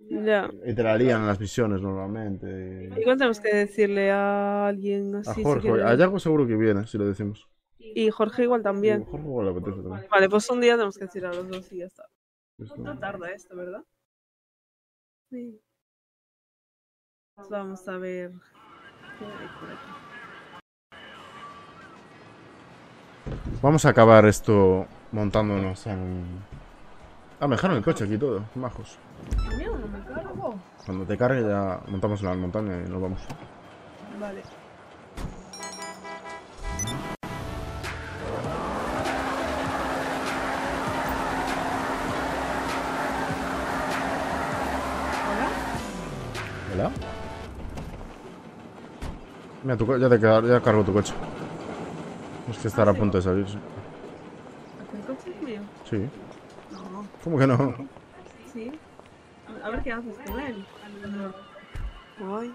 Ya. iterarían las misiones normalmente. Igual tenemos que decirle a alguien A así. si Jorge, quiere. a Yago seguro que viene, si lo decimos. Y Jorge igual también. Jorge igual le apetece también. Vale, pues un día tenemos que decir a los dos y ya está. No tarda esto, ¿verdad? Sí. Vamos a ver. qué hay por aquí. Vamos a acabar esto montándonos en... Ah, me dejaron el coche aquí todo, majos. A mí aún no me cargo. Cuando te cargue ya montamos en la montaña y nos vamos. Vale. ¿Verdad? Mira, tu ya te queda- ya cargo tu coche. Es que estará a punto de salir. ¿El coche es mío? Sí. No. ¿Cómo que no? Sí. A ver qué haces con él. Ay.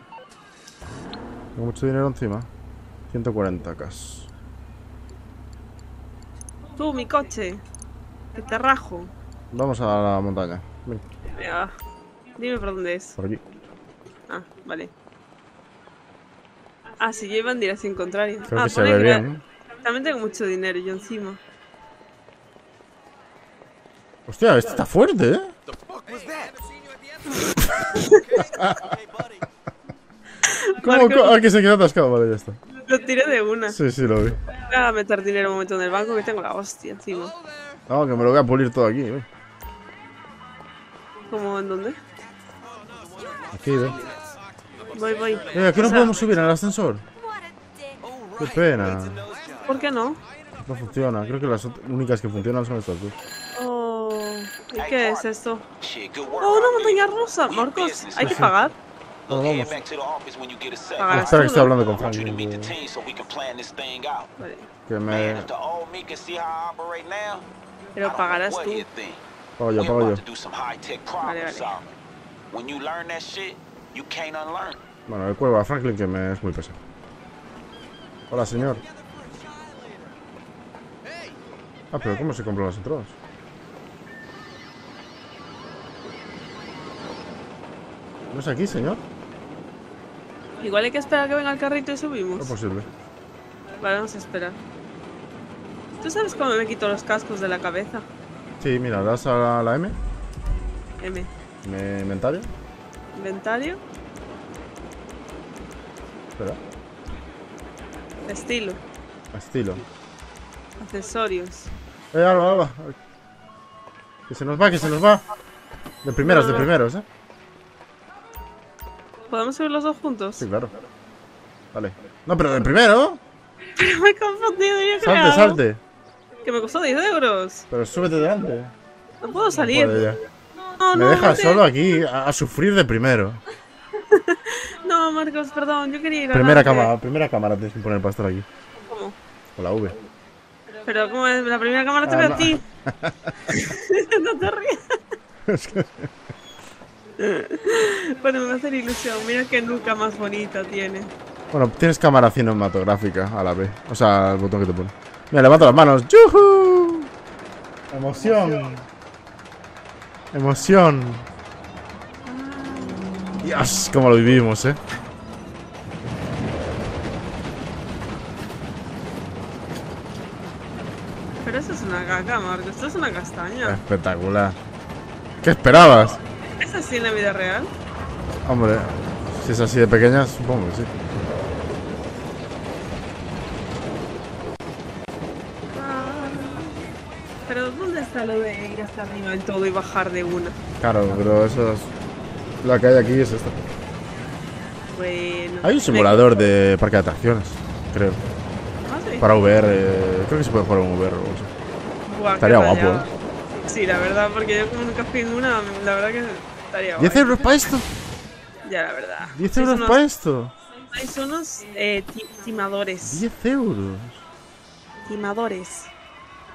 Tengo mucho dinero encima. 140 k Tú, mi coche. Que te rajo. Vamos a la montaña. Ven, Venga. Dime por dónde es. por aquí. Ah, vale. Ah, yo iba en dirección contraria. Creo ah, que se pone ve que bien. También tengo mucho dinero yo encima. Hostia, este está fuerte, ¿eh? ¿Cómo? Cómo? Ah, que se quedó atascado. Vale, ya está. Lo tiré de una. Sí, sí, lo vi. Voy a meter dinero un momento en el banco que tengo la hostia encima. No, que me lo voy a pulir todo aquí. ve. ¿Cómo en dónde? Aquí, ve. Voy, voy. Eh, aquí no O sea, podemos subir el ascensor. Qué pena. ¿Por qué no? No funciona. Creo que las únicas que funcionan son estas dos. Oh, ¿y qué es esto? Oh, una montaña rusa. Marcos, hay que pagar. Vamos, Head vamos. back to the office when you get a second. Pagarás Espera que estoy ¿no? hablando con Frank. Vale. Que me... Pero pagarás tú. Pago yo, pago yo. Vale, vale. Bueno, el cuelgo a Franklin que me es muy pesado. Hola, señor. Ah, pero ¿cómo se compran las entradas? ¿No es aquí, señor? Igual hay que esperar a que venga el carrito y No subimos. es posible. Vale, vamos a esperar. ¿Tú sabes cómo me quito los cascos de la cabeza? Sí, mira, das a la, la M, M. me inventario. Inventario. Espera, Estilo. estilo. Accesorios. Eh. Que se nos va, que se nos va. De primeros, de No. primeros, eh. ¿Podemos subir los dos juntos? Sí, claro. Vale. No, pero de primero. Pero me he confundido, yo Salte, salte. Que me costó 10 euros. Pero súbete delante. No puedo salir. Joder, ya. No, Me no, dejas solo aquí a, a sufrir de primero. No, Marcos, perdón, yo quería ir Primera adelante. cámara, primera cámara tienes que poner para estar aquí. ¿Cómo? Con la V. Pero como es la primera cámara te Ah, veo no. a ti. no te rías. Es que- Bueno, me va a hacer ilusión. Mira qué nuca más bonita tiene. Bueno, tienes cámara cinematográfica a la B. O sea, el botón que te pone. Mira, levanto las manos. ¡Yuhu! Emoción. Emoción. Dios, cómo lo vivimos, eh. Pero eso es una caca, Marcos. Esto es una castaña. Espectacular. ¿Qué esperabas? ¿Es así en la vida real? Hombre, si es así de pequeña, supongo que sí. Pero ¿dónde está lo de ir hasta arriba en todo y bajar de una? Claro, pero eso es. La que hay aquí es esta. Bueno. Hay un simulador de parque de atracciones, creo. Ah, sí. Para VR. eh, creo que se puede jugar en VR o algo así. Buah, qué Estaría guapo, rayado. ¿eh? Sí, la verdad, porque yo como nunca fui en una, la verdad que estaría guay. ¿10 euros para esto? Ya, la verdad. 10 Sois euros unos- para esto. Sois unos eh, ti- timadores. 10 euros. Timadores.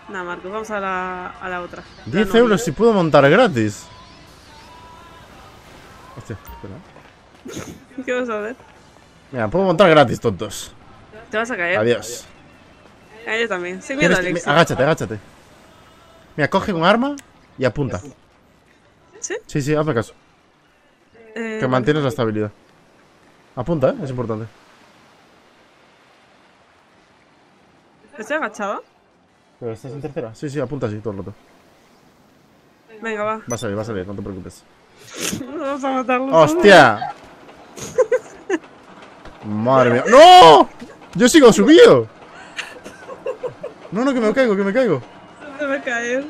Nada, Marcos, vamos a la, a la otra. 10 euros si puedo montar gratis. Hostia, espera. ¿Qué vas a hacer? Mira, puedo montar gratis, tontos. Te vas a caer. Adiós. Ah, yo también. Alex. agáchate, agáchate. Mira, coge un arma y apunta. ¿Sí? Sí, sí, hazme caso. Eh, Que mantienes la estabilidad. Apunta, ¿eh? Es importante. ¿Estoy agachado? ¿Pero estás en tercera? Sí, sí, apunta así todo el rato. Venga, va. Va a salir, va a salir, no te preocupes. Vamos a matarlo. ¡Hostia! Madre mía. ¡No! Yo sigo subido. No, no, que me caigo, que me caigo. Se va a caer.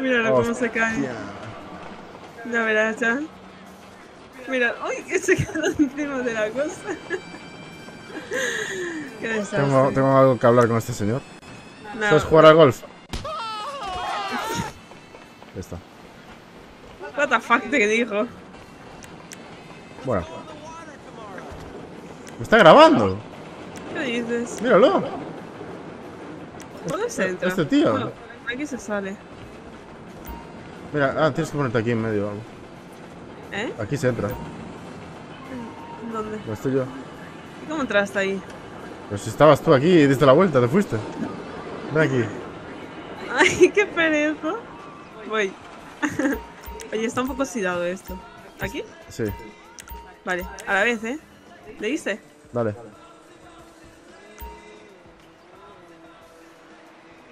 Mira cómo se cae. Ya verás, ya. Mira, ¡ay! Que se quedó encima de la cosa. Qué desastre. Tengo, tengo algo que hablar con este señor. No, ¿Sabes jugar al golf? Ahí está. What the fuck te dijo. Bueno. ¿Me está grabando? ¿Qué dices? Míralo. ¿Dónde se entra? este tío. Aquí se sale. Mira, ah, tienes que ponerte aquí en medio o algo. ¿Eh? Aquí se entra. ¿Dónde? No estoy yo. ¿Y ¿Cómo entraste ahí? Pero si estabas tú aquí y diste la vuelta, te fuiste. Ven aquí. Ay, qué pereza. Voy. Oye, está un poco oxidado esto. ¿Aquí? Sí, Vale, a la vez, ¿eh? ¿Le hice? dale.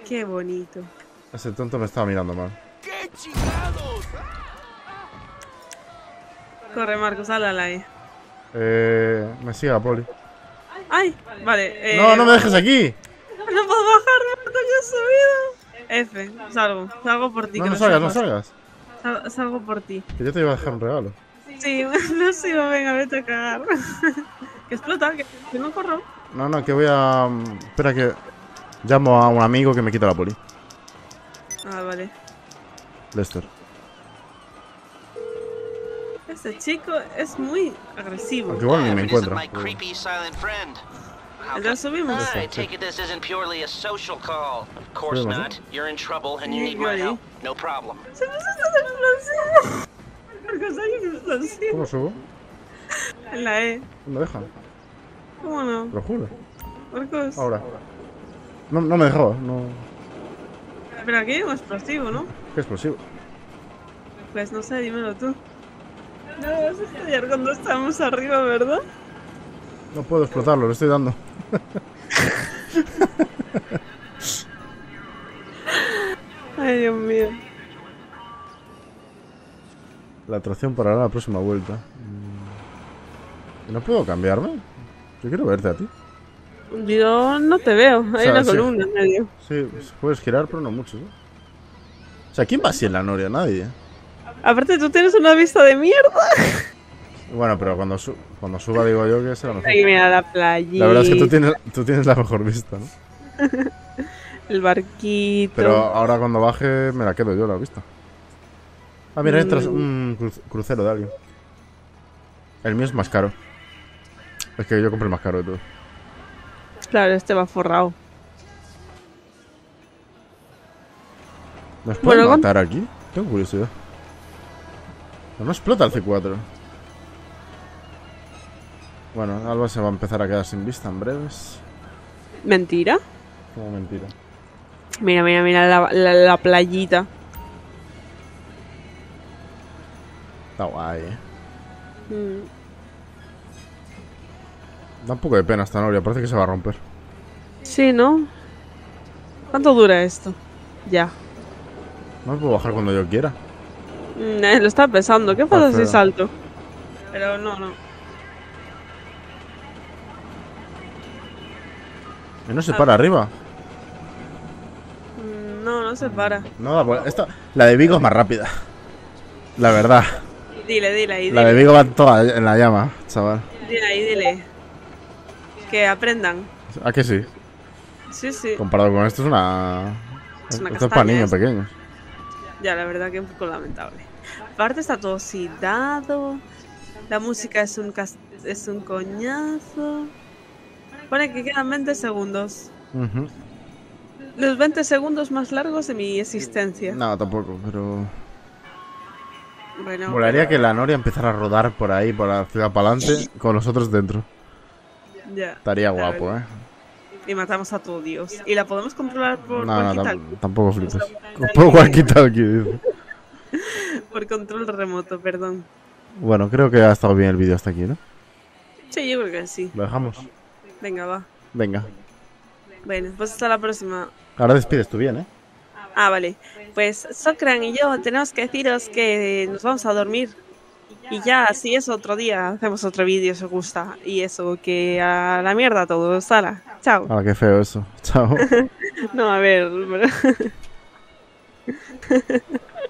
Qué bonito. Ese tonto me estaba mirando mal. Corre, Marcos, sal a la E. Eh, me sigue la poli. ¡Ay! Vale, eh... No, no me dejes aquí. No puedo bajar, Marcos, ya he subido. F, salgo. Salgo por ti. No, que no lo salgas, no salgas. Sal- salgo por ti. Que yo te iba a dejar un regalo. Sí, no sigo, venga, vete a cagar. que explota, que, que no corro. No, no, que voy a... mm, Espera que... Llamo a un amigo que me quita la poli. Ah, vale. Lester. Este chico es muy agresivo. Aunque igual ni me encuentra. Subimos. I take it this isn't purely a social call. Of course not. You're in trouble and you need my help. No problem. ¿Cómo subo? En la E. No me deja. ¿Cómo no? Te lo juro. Marcos. Ahora. No, no me dejó. No... Pero aquí hay un explosivo, ¿no? Qué explosivo. Pues no sé, dímelo tú. No vas a estallar cuando estamos arriba, ¿verdad? No puedo explotarlo, lo estoy dando. Ay, Dios mío. La atracción para la próxima vuelta. Mm. ¿No puedo cambiarme? Yo quiero verte a ti. Yo no te veo, hay sea, una sí. columna en medio. Sí, puedes girar, pero no mucho. O sea, ¿quién va así en la Noria? Nadie. Aparte, tú tienes una vista de mierda. Bueno, pero cuando, su- cuando suba digo yo que será mejor. Ay, mira la playa. La verdad es que tú tienes, tú tienes la mejor vista, ¿no? El barquito. Pero ahora cuando baje me la quedo yo la vista. Ah, mira, entras Mm. un cru- crucero de alguien. El mío es más caro. Es que yo compré el más caro de todo. Claro, este va forrado. ¿Nos pueden Bueno, con- matar aquí? Tengo curiosidad. No explota el C4. Bueno, Alba se va a empezar a quedar sin vista en breves. ¿Mentira? Como mentira. Mira, mira, mira la, la, la playita. Está guay, eh. Mm. Da un poco de pena esta Noria, parece que se va a romper. Sí, ¿no? ¿Cuánto dura esto? Ya. No puedo bajar cuando yo quiera. Mm, eh, lo estaba pensando. ¿Qué pasa si salto? Pero no, no. Y no se para arriba. Mm, No, no se para. No vuelta. Esta, la de Vigo es más rápida. La verdad. Dile, dile ahí, La de. Vigo va toda en la llama, chaval. Dile ahí, dile. Que aprendan. ¿A que sí? Sí, sí. Comparado con esto es una... Es una esto es para niños pequeños. Ya, la verdad que es un poco lamentable. Aparte está todo oxidado. La música es un cas- es un coñazo. Pone que quedan 20 segundos. Los 20 segundos más largos de mi existencia. No, tampoco, pero... Bueno, Molaría que la Noria empezara a rodar por ahí, por la ciudad para adelante, con nosotros dentro. ya. Estaría guapo. ¿eh? Y matamos a todo Dios. Y la podemos controlar por No, no, tam- tampoco flipes. Por walkie-talkie, dice. Por control remoto, perdón. Bueno, creo que ha estado bien el vídeo hasta aquí, ¿no? Sí, yo creo que sí. Lo dejamos. Venga, va. Venga. Bueno, pues hasta la próxima. Ahora despides tú bien, ¿eh? Ah, vale. Pues Socran y yo tenemos que deciros que nos vamos a dormir. Y ya, si es otro día, hacemos otro vídeo si os gusta. Y eso, que a la mierda todo. Sala. Chao. Ah, qué feo eso. Chao. no, a ver.